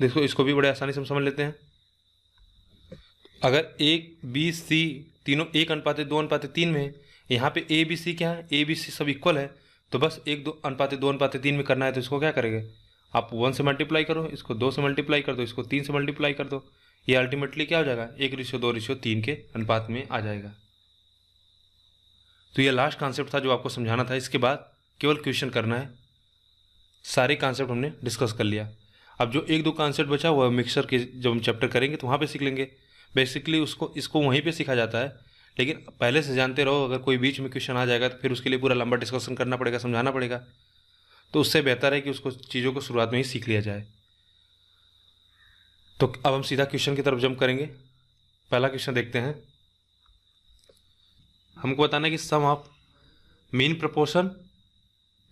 देखो, इसको भी बड़े आसानी से हम समझ लेते हैं। अगर एक बी सी तीनों एक अनुपात दो अनुपात तीन में यहाँ पे ए बी सी क्या है? ए बी सी सब इक्वल है। तो बस एक, दो अनुपात दो अनुपात तीन में करना है तो इसको क्या करेंगे? आप वन से मल्टीप्लाई करो, इसको दो से मल्टीप्लाई कर दो, इसको तीन से मल्टीप्लाई कर दो। ये अल्टीमेटली क्या हो जाएगा? एक रिशो दो रिशो तीन के अनुपात में आ जाएगा। तो ये लास्ट कॉन्सेप्ट था जो आपको समझाना था। इसके बाद केवल क्वेश्चन करना है। सारे कॉन्सेप्ट हमने डिस्कस कर लिया। अब जो एक, दो कॉन्सेप्ट बचा वो मिक्सर के जब हम चैप्टर करेंगे तो वहाँ पे सीख लेंगे। बेसिकली उसको, इसको वहीं पे सीखा जाता है। लेकिन पहले से जानते रहो, अगर कोई बीच में क्वेश्चन आ जाएगा तो फिर उसके लिए पूरा लंबा डिस्कशन करना पड़ेगा, समझाना पड़ेगा। तो उससे बेहतर है कि उसको चीज़ों को शुरुआत में ही सीख लिया जाए। तो अब हम सीधा क्वेश्चन की तरफ़ जंप करेंगे। पहला क्वेश्चन देखते हैं। हमको बताना है कि sum of mean proportion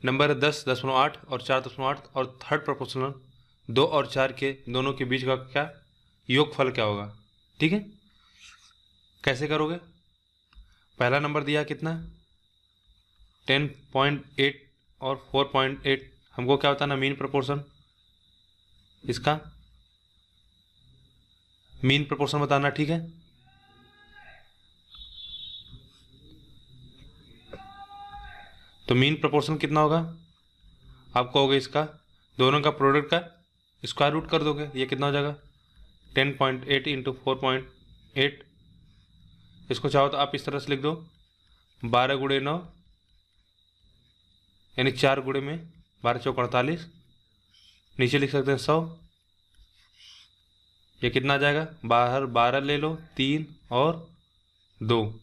number दस, दशमलव आठ और चार, दशमलव आठ और थर्ड प्रपोर्शनल दो और चार के, दोनों के बीच का क्या? योग फल क्या होगा? ठीक है? कैसे करोगे? पहला नंबर दिया कितना? टेन पॉइंट एट और फोर पॉइंट एट हमको क्या होता ना मीन प्रपोर्शन इसका? मीन प्रपोर्शन बताना, ठीक है? तो मीन प्रपोर्शन कितना होगा? आप कहोगे इसका? दोनों का प्रोडक्ट का स्क्वायर रूट कर दोगे, ये कितना हो जाएगा? Ten point eight into four point eight इसको चाहो तो आप इस तरह से लिख दो। बारह गुड़े नौ, यानी चार गुड़े में बारह चौक अड़तालीस। नीचे लिख सकते हैं सौ। ये कितना आ जाएगा? बाहर बारह ले लो, तीन और दो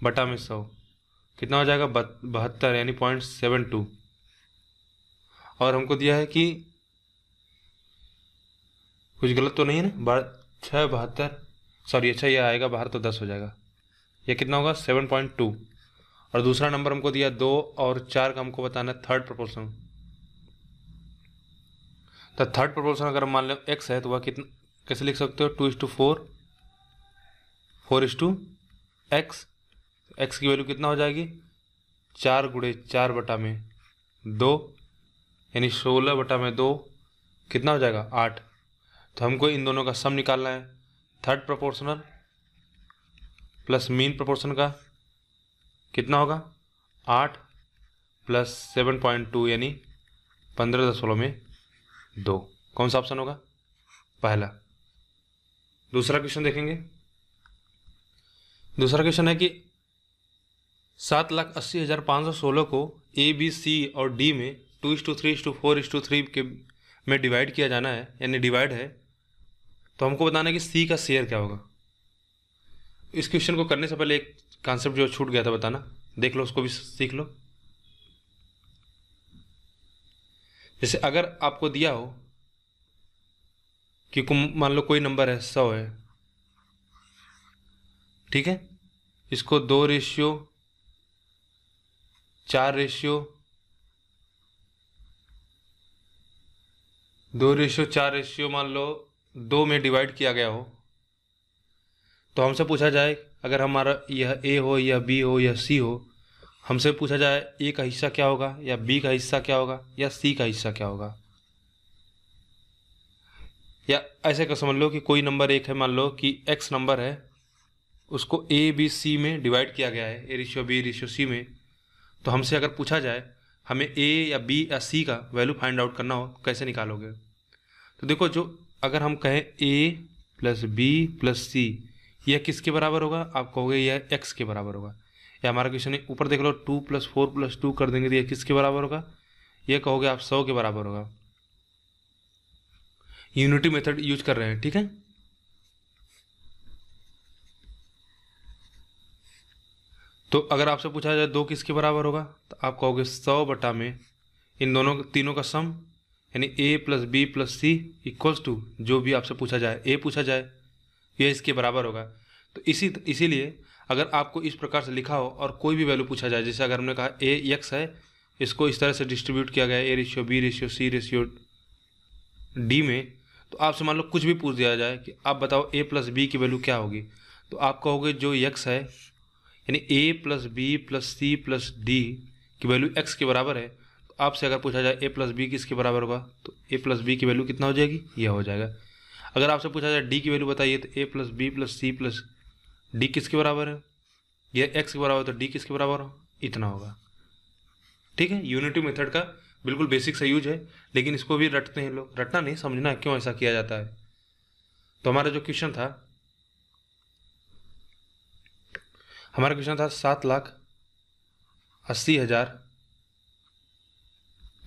बटा में सौ। कितना हो जाएगा? बहत्तर, यानी पॉइंट सेवन टू। और हमको दिया है कि कुछ गलत तो नहीं है ना? बारह छः बहत्तर। सॉरी अच्छा ये आएगा, बाहर तो दस हो जाएगा। ये कितना होगा? Seven point two. और दूसरा नंबर हमको दिया दो और चार का हमको बताना है थर्ड प्रोपोर्शन तो थर्ड प्रोपोर्शन अगर मान लो एक्स है तो वह कितना कैसे लिख सकते हो? Two is to four four is to x x की वैल्यू कितना हो जाएगी? चार गुड़े चार बटा में दो। यानी सोलह बटा में दो कितना हो जाएगा? आठ। तो हमको इन दोनों का सम निकालना है। Third proportional plus mean proportion का कितना होगा? आठ प्लस सेवन पॉइंट टू यानी पंद्रह दशमलव में दो। कौन सा ऑप्शन होगा? पहला। दूसरा क्वेश्चन देखेंगे। दूसरा क्वेश्चन है कि सात लाख अस्सी हज़ार पाँच सौ सोलह को ए बी सी और डी में two is to three is to four is to three के में डिवाइड किया जाना है, यानी डिवाइड है तो हमको बताना है कि सी का शेयर क्या होगा। इस क्वेश्चन को करने से पहले एक कॉन्सेप्ट जो छूट गया था बताना। देख लो, उसको भी सीख लो। जैसे अगर आपको दिया हो कि मान लो कोई नंबर है, सौ है। ठीक है? इसको दो रेशियो चार रेशियो दो रेशियो चार रेशियो मान लो दो में डिवाइड किया गया हो तो हमसे पूछा जाए, अगर हमारा यह ए हो या बी हो या सी हो, हमसे पूछा जाए ए का हिस्सा क्या होगा, या बी का हिस्सा क्या होगा, या सी का हिस्सा क्या होगा? या ऐसे का समझ लो कि कोई नंबर एक है, मान लो कि एक्स नंबर है, उसको ए बी सी में डिवाइड किया गया है ए रिशियो बी रिशियो सी में तो हमसे अगर पूछा जाए, हमें ए या बी या सी का वैल्यू फाइंड आउट करना हो, कैसे निकालोगे? तो देखो जो अगर हम कहें a plus b plus c यह किसके बराबर होगा? आप कहोगे यह एक्स के बराबर होगा। या हमारा क्वेश्चन है, ऊपर देख लो two plus four plus two कर देंगे तो यह किसके बराबर होगा? यह कहोगे आप सौ के बराबर होगा। यूनिटी मेथड यूज़ कर रहे हैं, ठीक है? तो अगर आपसे पूछा जाए दो किसके बराबर होगा तो आप कहोगे सौ बटा में इन दोनों, तीनों का सम यानी a plus b plus c equals to जो भी आपसे पूछा जाए ए पूछा जाए, ये इसके बराबर होगा। तो इसी, इसीलिए अगर आपको इस प्रकार से लिखा हो और कोई भी वैल्यू पूछा जाए, जैसे अगर हमने कहा ए एक्स है, इसको इस तरह से डिस्ट्रीब्यूट किया गया a ratio b ratio c ratio d में तो आपसे मान लो कुछ भी पूछ दिया जाए कि आप बताओ ए प्लस बी की वैल्यू क्या होगी। तो आप कहोगे जो एक्स है, यानी a plus b plus c plus d की वैल्यू एक्स के बराबर है आपसे अगर पूछा जाए ए प्लस बी किसके बराबर होगा तो ए प्लस बी की वैल्यू कितना हो जाएगी? यह हो जाएगा। अगर आपसे पूछा जाए डी की वैल्यू बताइए तो A plus B plus C plus D किसके बराबर है? यह एक्स के बराबर तो डी किसके बराबर हो? इतना होगा। ठीक है? यूनिटी मेथड का बिल्कुल बेसिक सा यूज़ है, लेकिन इसको भी रटते हैं लोग। रटना नहीं, समझना क्यों ऐसा किया जाता है? तो हमारा जो क्वेश्चन था, हमारा क्वेश्चन था सात लाख अस्सी हज़ार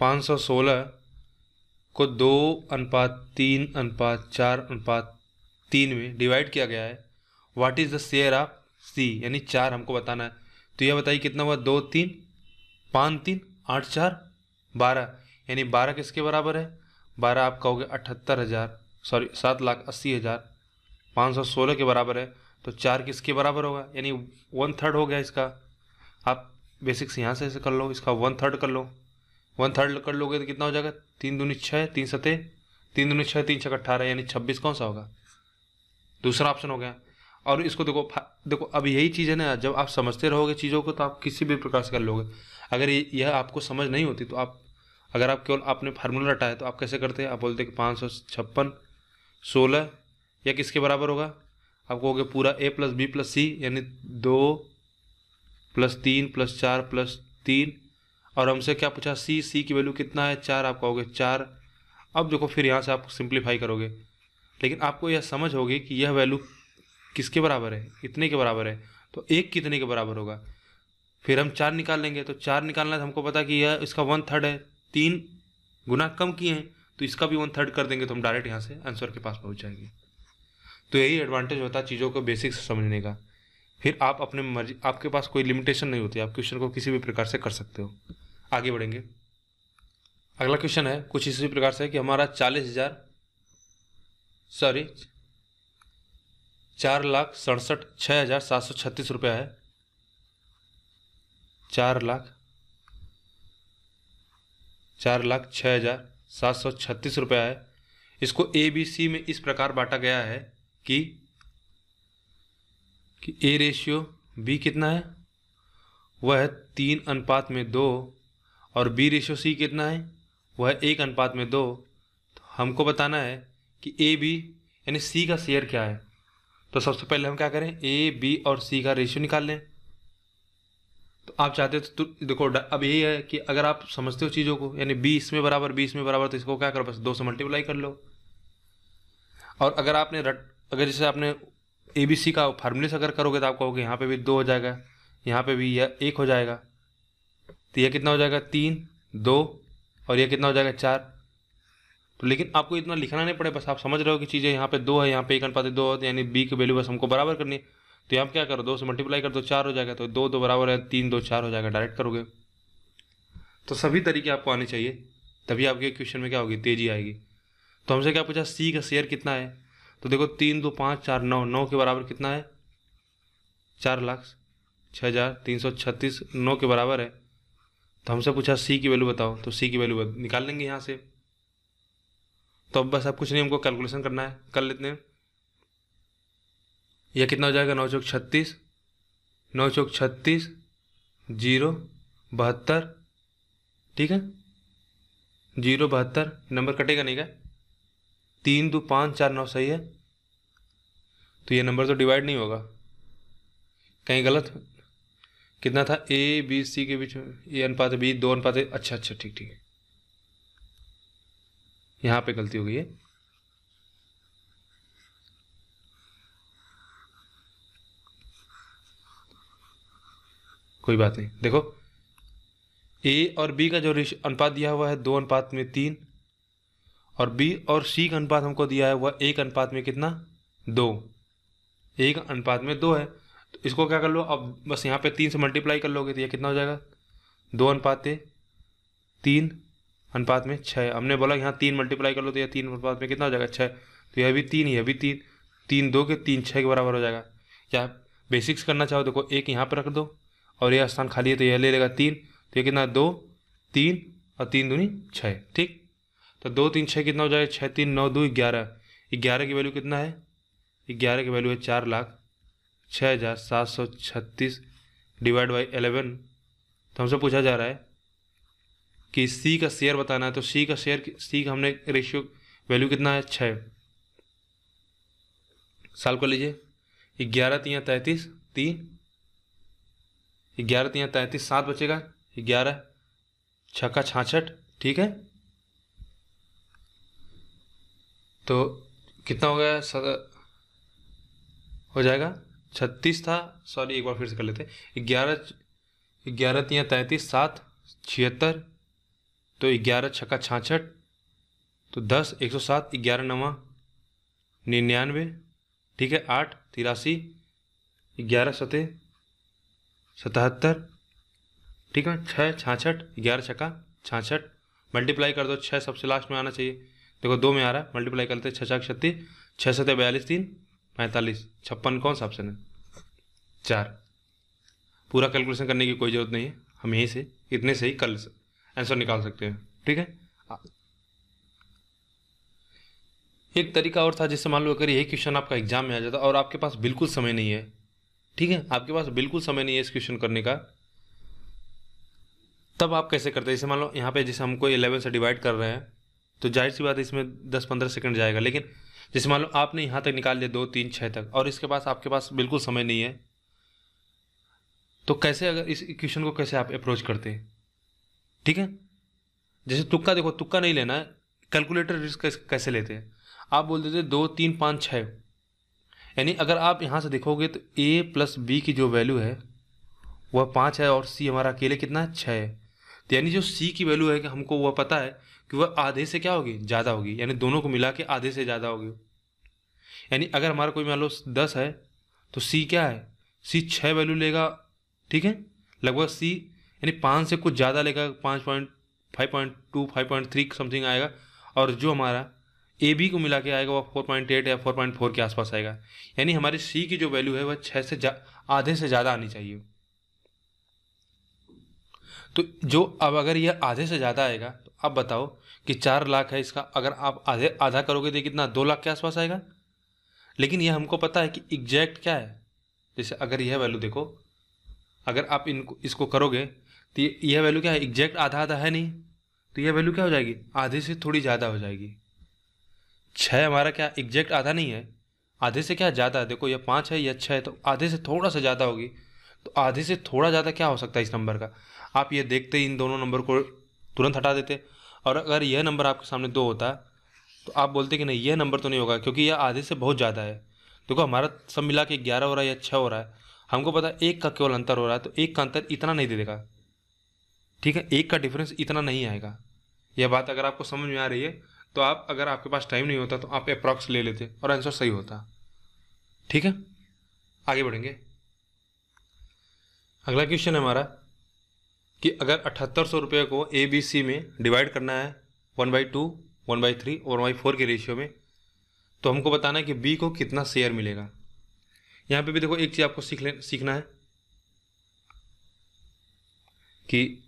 पाँच सौ सोलह को दो अनुपात तीन अनुपात चार अनुपात तीन में डिवाइड किया गया है। What is the share of C यानी चार हमको बताना है। तो यह बताइए कितना हुआ? दो तीन, पाँच तीन, आठ चार, बारह। यानी बारह किसके बराबर है? बारह आप कहोगे अठहत्तर हज़ार सॉरी सात लाख अस्सी हज़ार, पाँच सौ सोलह के बराबर है। तो चार किसके बराबर होगा? यानी वन थर्ड हो गया इसका। आप बेसिक्स यहाँ से कर लो, इसका वन थर्ड कर लो। वन थर्ड कर लोगे तो कितना हो जाएगा? तीन दूनी छः तीन सतह तीन दूनी छः तीन छः अट्ठारह, यानी छब्बीस कौन सा होगा? दूसरा ऑप्शन हो गया। और इसको देखो देखो, अब यही चीज़ है ना, जब आप समझते रहोगे चीज़ों को तो आप किसी भी प्रकार से कर लोगे। अगर यह आपको समझ नहीं होती तो आप, अगर आप केवल आपने फार्मूला रटा है तो आप कैसे करते हैं? आप बोलते हैं कि पाँच सौ छप्पन, सोलह, या किसके बराबर होगा? आप कहोगे पूरा A plus B plus C यानी दो प्लस तीन प्लस चार प्लस तीन और हमसे क्या पूछा? सी सी की वैल्यू कितना है? चार आप कहोगे चार। अब देखो, फिर यहाँ से आप सिंप्लीफाई करोगे। लेकिन आपको यह समझ होगी कि यह वैल्यू किसके बराबर है? इतने के बराबर है। तो एक कितने के बराबर होगा? फिर हम चार निकाल लेंगे। तो चार निकालना है, हमको पता कि यह इसका वन थर्ड है। तीन गुना कम किए हैं तो इसका भी वन थर्ड कर देंगे तो हम डायरेक्ट यहाँ से आंसर के पास पहुँच जाएँगे। तो यही एडवांटेज होता है चीज़ों को बेसिक से समझने का। फिर आप अपने मर्ज़ी, आपके पास कोई लिमिटेशन नहीं होती, आप क्वेश्चन को किसी भी प्रकार से कर सकते हो। आगे बढ़ेंगे। अगला क्वेश्चन है, कुछ इसी प्रकार से कि हमारा चालीस हज़ार सॉरी चार लाख सड़सठ छः हज़ार सात सौ छत्तीस रुपया है। चार लाख चार लाख छः हज़ार सात सौ छत्तीस रुपया है। इसको ए बी सी में इस प्रकार बांटा गया है कि कि ए रेशियो बी कितना है? वह है तीन अनुपात में दो और बी रेशियो सी कितना है? वह है एक अनुपात में दो। तो हमको बताना है कि ए, बी यानी सी का शेयर क्या है? तो सबसे पहले हम क्या करें? ए, बी और सी का रेशियो निकाल लें। तो आप चाहते हो तो देखो अब यही है कि अगर आप समझते हो चीज़ों को, यानी बी इसमें बराबर बी इसमें बराबर तो इसको क्या करो? बस दो से मल्टीप्लाई कर लो। और अगर आपने रट अगर जैसे आपने ए बी सी का फार्मूले से अगर करोगे तो आप कहोगे यहाँ पे भी दो हो जाएगा, यहाँ पे भी यह एक हो जाएगा। तो यह कितना हो जाएगा? तीन, दो और यह कितना हो जाएगा? चार। तो लेकिन आपको इतना लिखना नहीं पड़े बस आप समझ रहे हो कि चीज़ें यहाँ पे दो है, यहाँ पे एक अनुपात दो है यानी बी की वैल्यू बस हमको बराबर करनी है। तो यहाँ क्या करो? दो से मल्टीप्लाई कर दो, चार हो जाएगा तो दो दो बराबर है, तीन, दो, चार हो जाएगा डायरेक्ट करोगे। तो सभी तरीके आपको आने चाहिए, तभी आपके क्वेश्चन में क्या होगी? तेज़ी आएगी। तो हमसे क्या पूछा? सी का शेयर कितना है? तो देखो तीन दो पाँच चार नौ नौ के बराबर कितना है? चार लाख छः हज़ार तीन सौ छत्तीस नौ के बराबर है। तो हमसे पूछा सी की वैल्यू बताओ तो सी की वैल्यू निकाल लेंगे यहाँ से। तो अब बस अब कुछ नहीं, हमको कैलकुलेशन करना है। कर लेते हैं। यह कितना हो जाएगा? नौ चौक छत्तीस, नौ चौक छत्तीस, ज़ीरो, बहत्तर। ठीक है? ज़ीरो, बहत्तर, नंबर कटेगा नहीं क्या? तीन दो पाँच चार नौ सही है। तो ये नंबर तो डिवाइड नहीं होगा। कहीं गलत? कितना था? ए बी सी के बीच में। ए अनुपात बी दो अनुपात अच्छा अच्छा ठीक ठीक है। यहाँ पे गलती हो गई है। कोई बात नहीं। देखो ए और बी का जो अनुपात दिया हुआ है, दो अनुपात में तीन और बी और सी का अनुपात हमको दिया है, वह एक अनुपात में कितना? दो। एक अनुपात में दो है। तो इसको क्या कर लो? अब बस यहाँ पे तीन से मल्टीप्लाई कर लोगे तो ये कितना हो जाएगा? दो अनुपात तीन अनुपात में छः हमने बोला यहाँ तीन मल्टीप्लाई कर लो तो यह तीन अनुपात में कितना हो जाएगा? छः तो यह भी तीन यह भी तीन। तीन दो के तीन छः के बराबर हो जाएगा। या बेसिक्स करना चाहो देखो एक यहाँ पर रख दो और यह स्थान खाली है तो यह ले लेगा तीन। तो ये कितना? दो, तीन और तीन दूनी छः ठीक? तो दो तीन छः कितना हो जाएगा छः तीन नौ दो ग्यारह। ग्यारह की वैल्यू कितना है? ग्यारह की वैल्यू है चार लाख। छः हज़ार सात सौ छत्तीस डिवाइड बाई एलेवन तो हमसे पूछा जा रहा है कि सी का शेयर बताना है तो सी का शेयर सी का हमने रेशियो वैल्यू कितना है? छः साल को लीजिए। ग्यारह तीन तैंतीस, तीन। ग्यारह तीन तैंतीस, सात बचेगा। ग्यारह, छक्का छाछठ, ठीक है? तो कितना हो गया? सद हो जाएगा। छत्तीस था। सॉरी एक बार फिर से कर लेते ग्यारह ग्यारह तीन तैंतीस, सात, छिहत्तर तो ग्यारह छक्का छाछठ तो दस, एक सौ सात, ग्यारह नवा, निन्यानवे, ठीक है, आठ, तिरासी, ग्यारह सतह सतहत्तर, ठीक है छः छाछठ, ग्यारह छक्का छाछठ। मल्टीप्लाई कर दो छः सबसे लास्ट में आना चाहिए। देखो, दो में आ रहा है। मल्टीप्लाई करते छः छः छत्तीस। छः सतह बयालीस, तीन। पैंतालीस। छप्पन कौन सा ऑप्शन है? चार। पूरा कैलकुलेशन करने की कोई ज़रूरत नहीं है। हम यहीं से, इतने से ही कल आंसर निकाल सकते हैं। ठीक है? एक तरीका और था जिससे मान लो, अगर यही क्वेश्चन आपका एग्ज़ाम में आ जाता और आपके पास बिल्कुल समय नहीं है। ठीक है? आपके पास बिल्कुल समय नहीं है इस क्वेश्चन करने का। तब आप कैसे करते हैं? जैसे मान लो, यहाँ पे जैसे हमको इलेवन से डिवाइड कर रहे हैं। तो ज़ाहिर सी बात है इसमें दस पंद्रह सेकंड जाएगा। लेकिन जैसे मान लो आपने यहाँ तक निकाल लिया दो, तीन छः तक, और इसके पास, आपके पास बिल्कुल समय नहीं है तो कैसे अगर इस क्वेश्चन को कैसे आप अप्रोच करते हैं? ठीक है? जैसे तुक्का देखो, तुक्का नहीं लेना है कैलकुलेटर रिस्क कैसे लेते हैं? आप बोल देते दो, तीन, पाँच छः यानी अगर आप यहाँ से देखोगे तो ए प्लस बी की जो वैल्यू है, वह पाँच है और सी हमारा अकेले कितना है? छः है। तो यानी जो सी की वैल्यू है कि हमको वह पता है कि वह आधे से क्या होगी? ज़्यादा होगी। यानी दोनों को मिला के आधे से ज़्यादा होगी। यानी अगर हमारा कोई मान लो दस है तो सी क्या है? सी छः वैल्यू लेगा, ठीक है? लगभग सी यानी पाँच से कुछ ज़्यादा लेगा, पाँच point five point two five point three something आएगा। और जो हमारा ए बी को मिला के आएगा, वह फोर पॉइंट एट या फोर पॉइंट फोर के आसपास आएगा। यानी हमारी सी की जो वैल्यू है, वह छः से आधे से ज़्यादा आनी चाहिए। तो जो, अब अगर यह आधे से ज़्यादा आएगा तो अब बताओ कि चार लाख है इसका, अगर आप आधे, आधा करोगे तो कितना, दो लाख के आसपास आएगा? लेकिन यह हमको पता है कि एग्जैक्ट क्या है। जैसे अगर यह वैल्यू देखो, अगर आप इनको, इसको करोगे तो यह वैल्यू क्या है? एग्जैक्ट आधा आधा है नहीं। तो यह वैल्यू क्या हो जाएगी? आधे से थोड़ी ज़्यादा हो जाएगी। छः हमारा क्या एग्जैक्ट आधा नहीं है? आधे से क्या ज़्यादा? देखो, यह पाँच है या छः है तो आधे से थोड़ा सा ज़्यादा होगी। तो आधे से थोड़ा ज़्यादा क्या हो सकता है इस नंबर का? आप ये देखते ही इन दोनों नंबर को तुरंत हटा देते। और अगर यह नंबर आपके सामने दो होता तो आप बोलते कि नहीं, यह नंबर तो नहीं होगा, क्योंकि यह आधे से बहुत ज़्यादा है। देखो, हमारा सब मिला के ग्यारह हो रहा है या छः हो रहा है, हमको पता है एक का केवल अंतर हो रहा है तो एक का अंतर इतना नहीं दे देगा। ठीक है, एक का डिफरेंस इतना नहीं आएगा। यह बात अगर आपको समझ में आ रही है तो आप, अगर आपके पास टाइम नहीं होता तो आप अप्रॉक्स ले लेते और आंसर सही होता। ठीक है? आगे बढ़ेंगे। अगला क्वेश्चन है हमारा कि अगर अठहत्तर सौ रुपये को ए बी सी में डिवाइड करना है one by two one by three और वन बाई फोर के रेशियो में तो हमको बताना है कि बी को कितना शेयर मिलेगा। यहाँ पे भी देखो एक चीज़ आपको सीख ले, सीखना है कि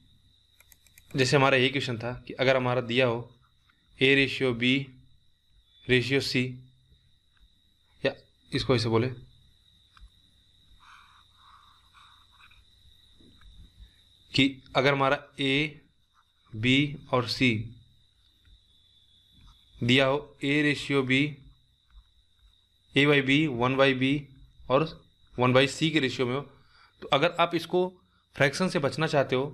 जैसे हमारा यही क्वेश्चन था कि अगर हमारा दिया हो A ratio B ratio C या इसको ऐसे बोले कि अगर हमारा ए बी और सी दिया हो A ratio B A by B one by B और वन बाई सी के रेशियो में हो तो अगर आप इसको फ्रैक्शन से बचना चाहते हो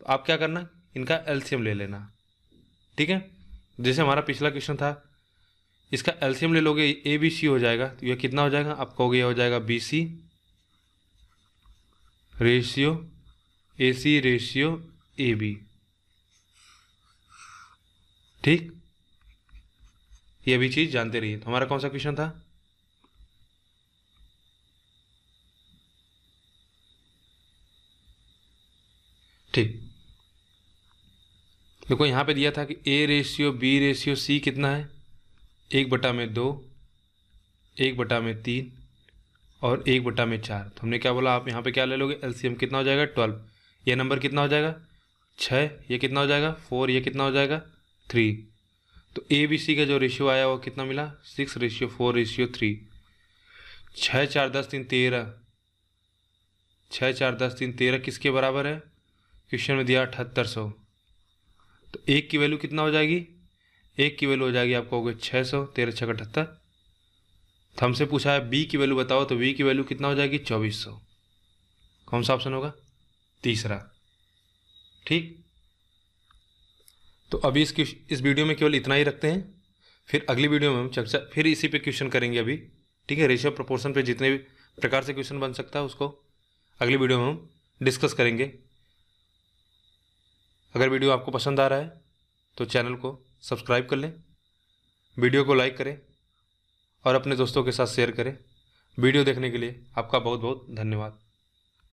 तो आप क्या करना, इनका एलसीएम ले लेना। ठीक है? जैसे हमारा पिछला क्वेश्चन था, इसका एलसीएम ले लोगे ए बी सी हो जाएगा तो यह कितना हो जाएगा, आप कहोगे हो जाएगा B C ratio A C ratio A B ठीक? ये भी चीज़ जानते रहिए। तो हमारा कौन सा क्वेश्चन था? ठीक। देखो, यहाँ पे दिया था कि A ratio B ratio C कितना है? एक बटा में दो, एक बटा में तीन और एक बटा में चार। तो हमने क्या बोला? आप यहाँ पे क्या ले लोगे? एलसीएम कितना हो जाएगा? ट्वेल्व। ये नंबर कितना हो जाएगा? छः ये कितना हो जाएगा? फोर। ये कितना हो जाएगा? थ्री। तो ए बी सी का जो रेशियो आया, वो कितना मिला? Six ratio four ratio three. छः चार, दस, तीन, तेरह। छः चार, दस, तीन, तेरह किसके बराबर है? क्वेश्चन में दिया अठहत्तर सौ। तो एक की वैल्यू कितना हो जाएगी? एक की वैल्यू हो जाएगी आपको हो छः सौ, तेरह छः अठहत्तर। तो हमसे पूछा है बी की वैल्यू बताओ तो बी की वैल्यू कितना हो जाएगी? चौबीस सौ। कौन सा ऑप्शन होगा? तीसरा। ठीक? तो अभी इसकी, इस वीडियो में केवल इतना ही रखते हैं। फिर अगली वीडियो में हम चर्चा, फिर इसी पे क्वेश्चन करेंगे अभी। ठीक है? रेशियो प्रोपोर्शन पे जितने भी प्रकार से क्वेश्चन बन सकता है उसको अगली वीडियो में हम डिस्कस करेंगे। अगर वीडियो आपको पसंद आ रहा है तो चैनल को सब्सक्राइब कर लें। वीडियो को लाइक करें और अपने दोस्तों के साथ शेयर करें। वीडियो देखने के लिए आपका बहुत बहुत धन्यवाद।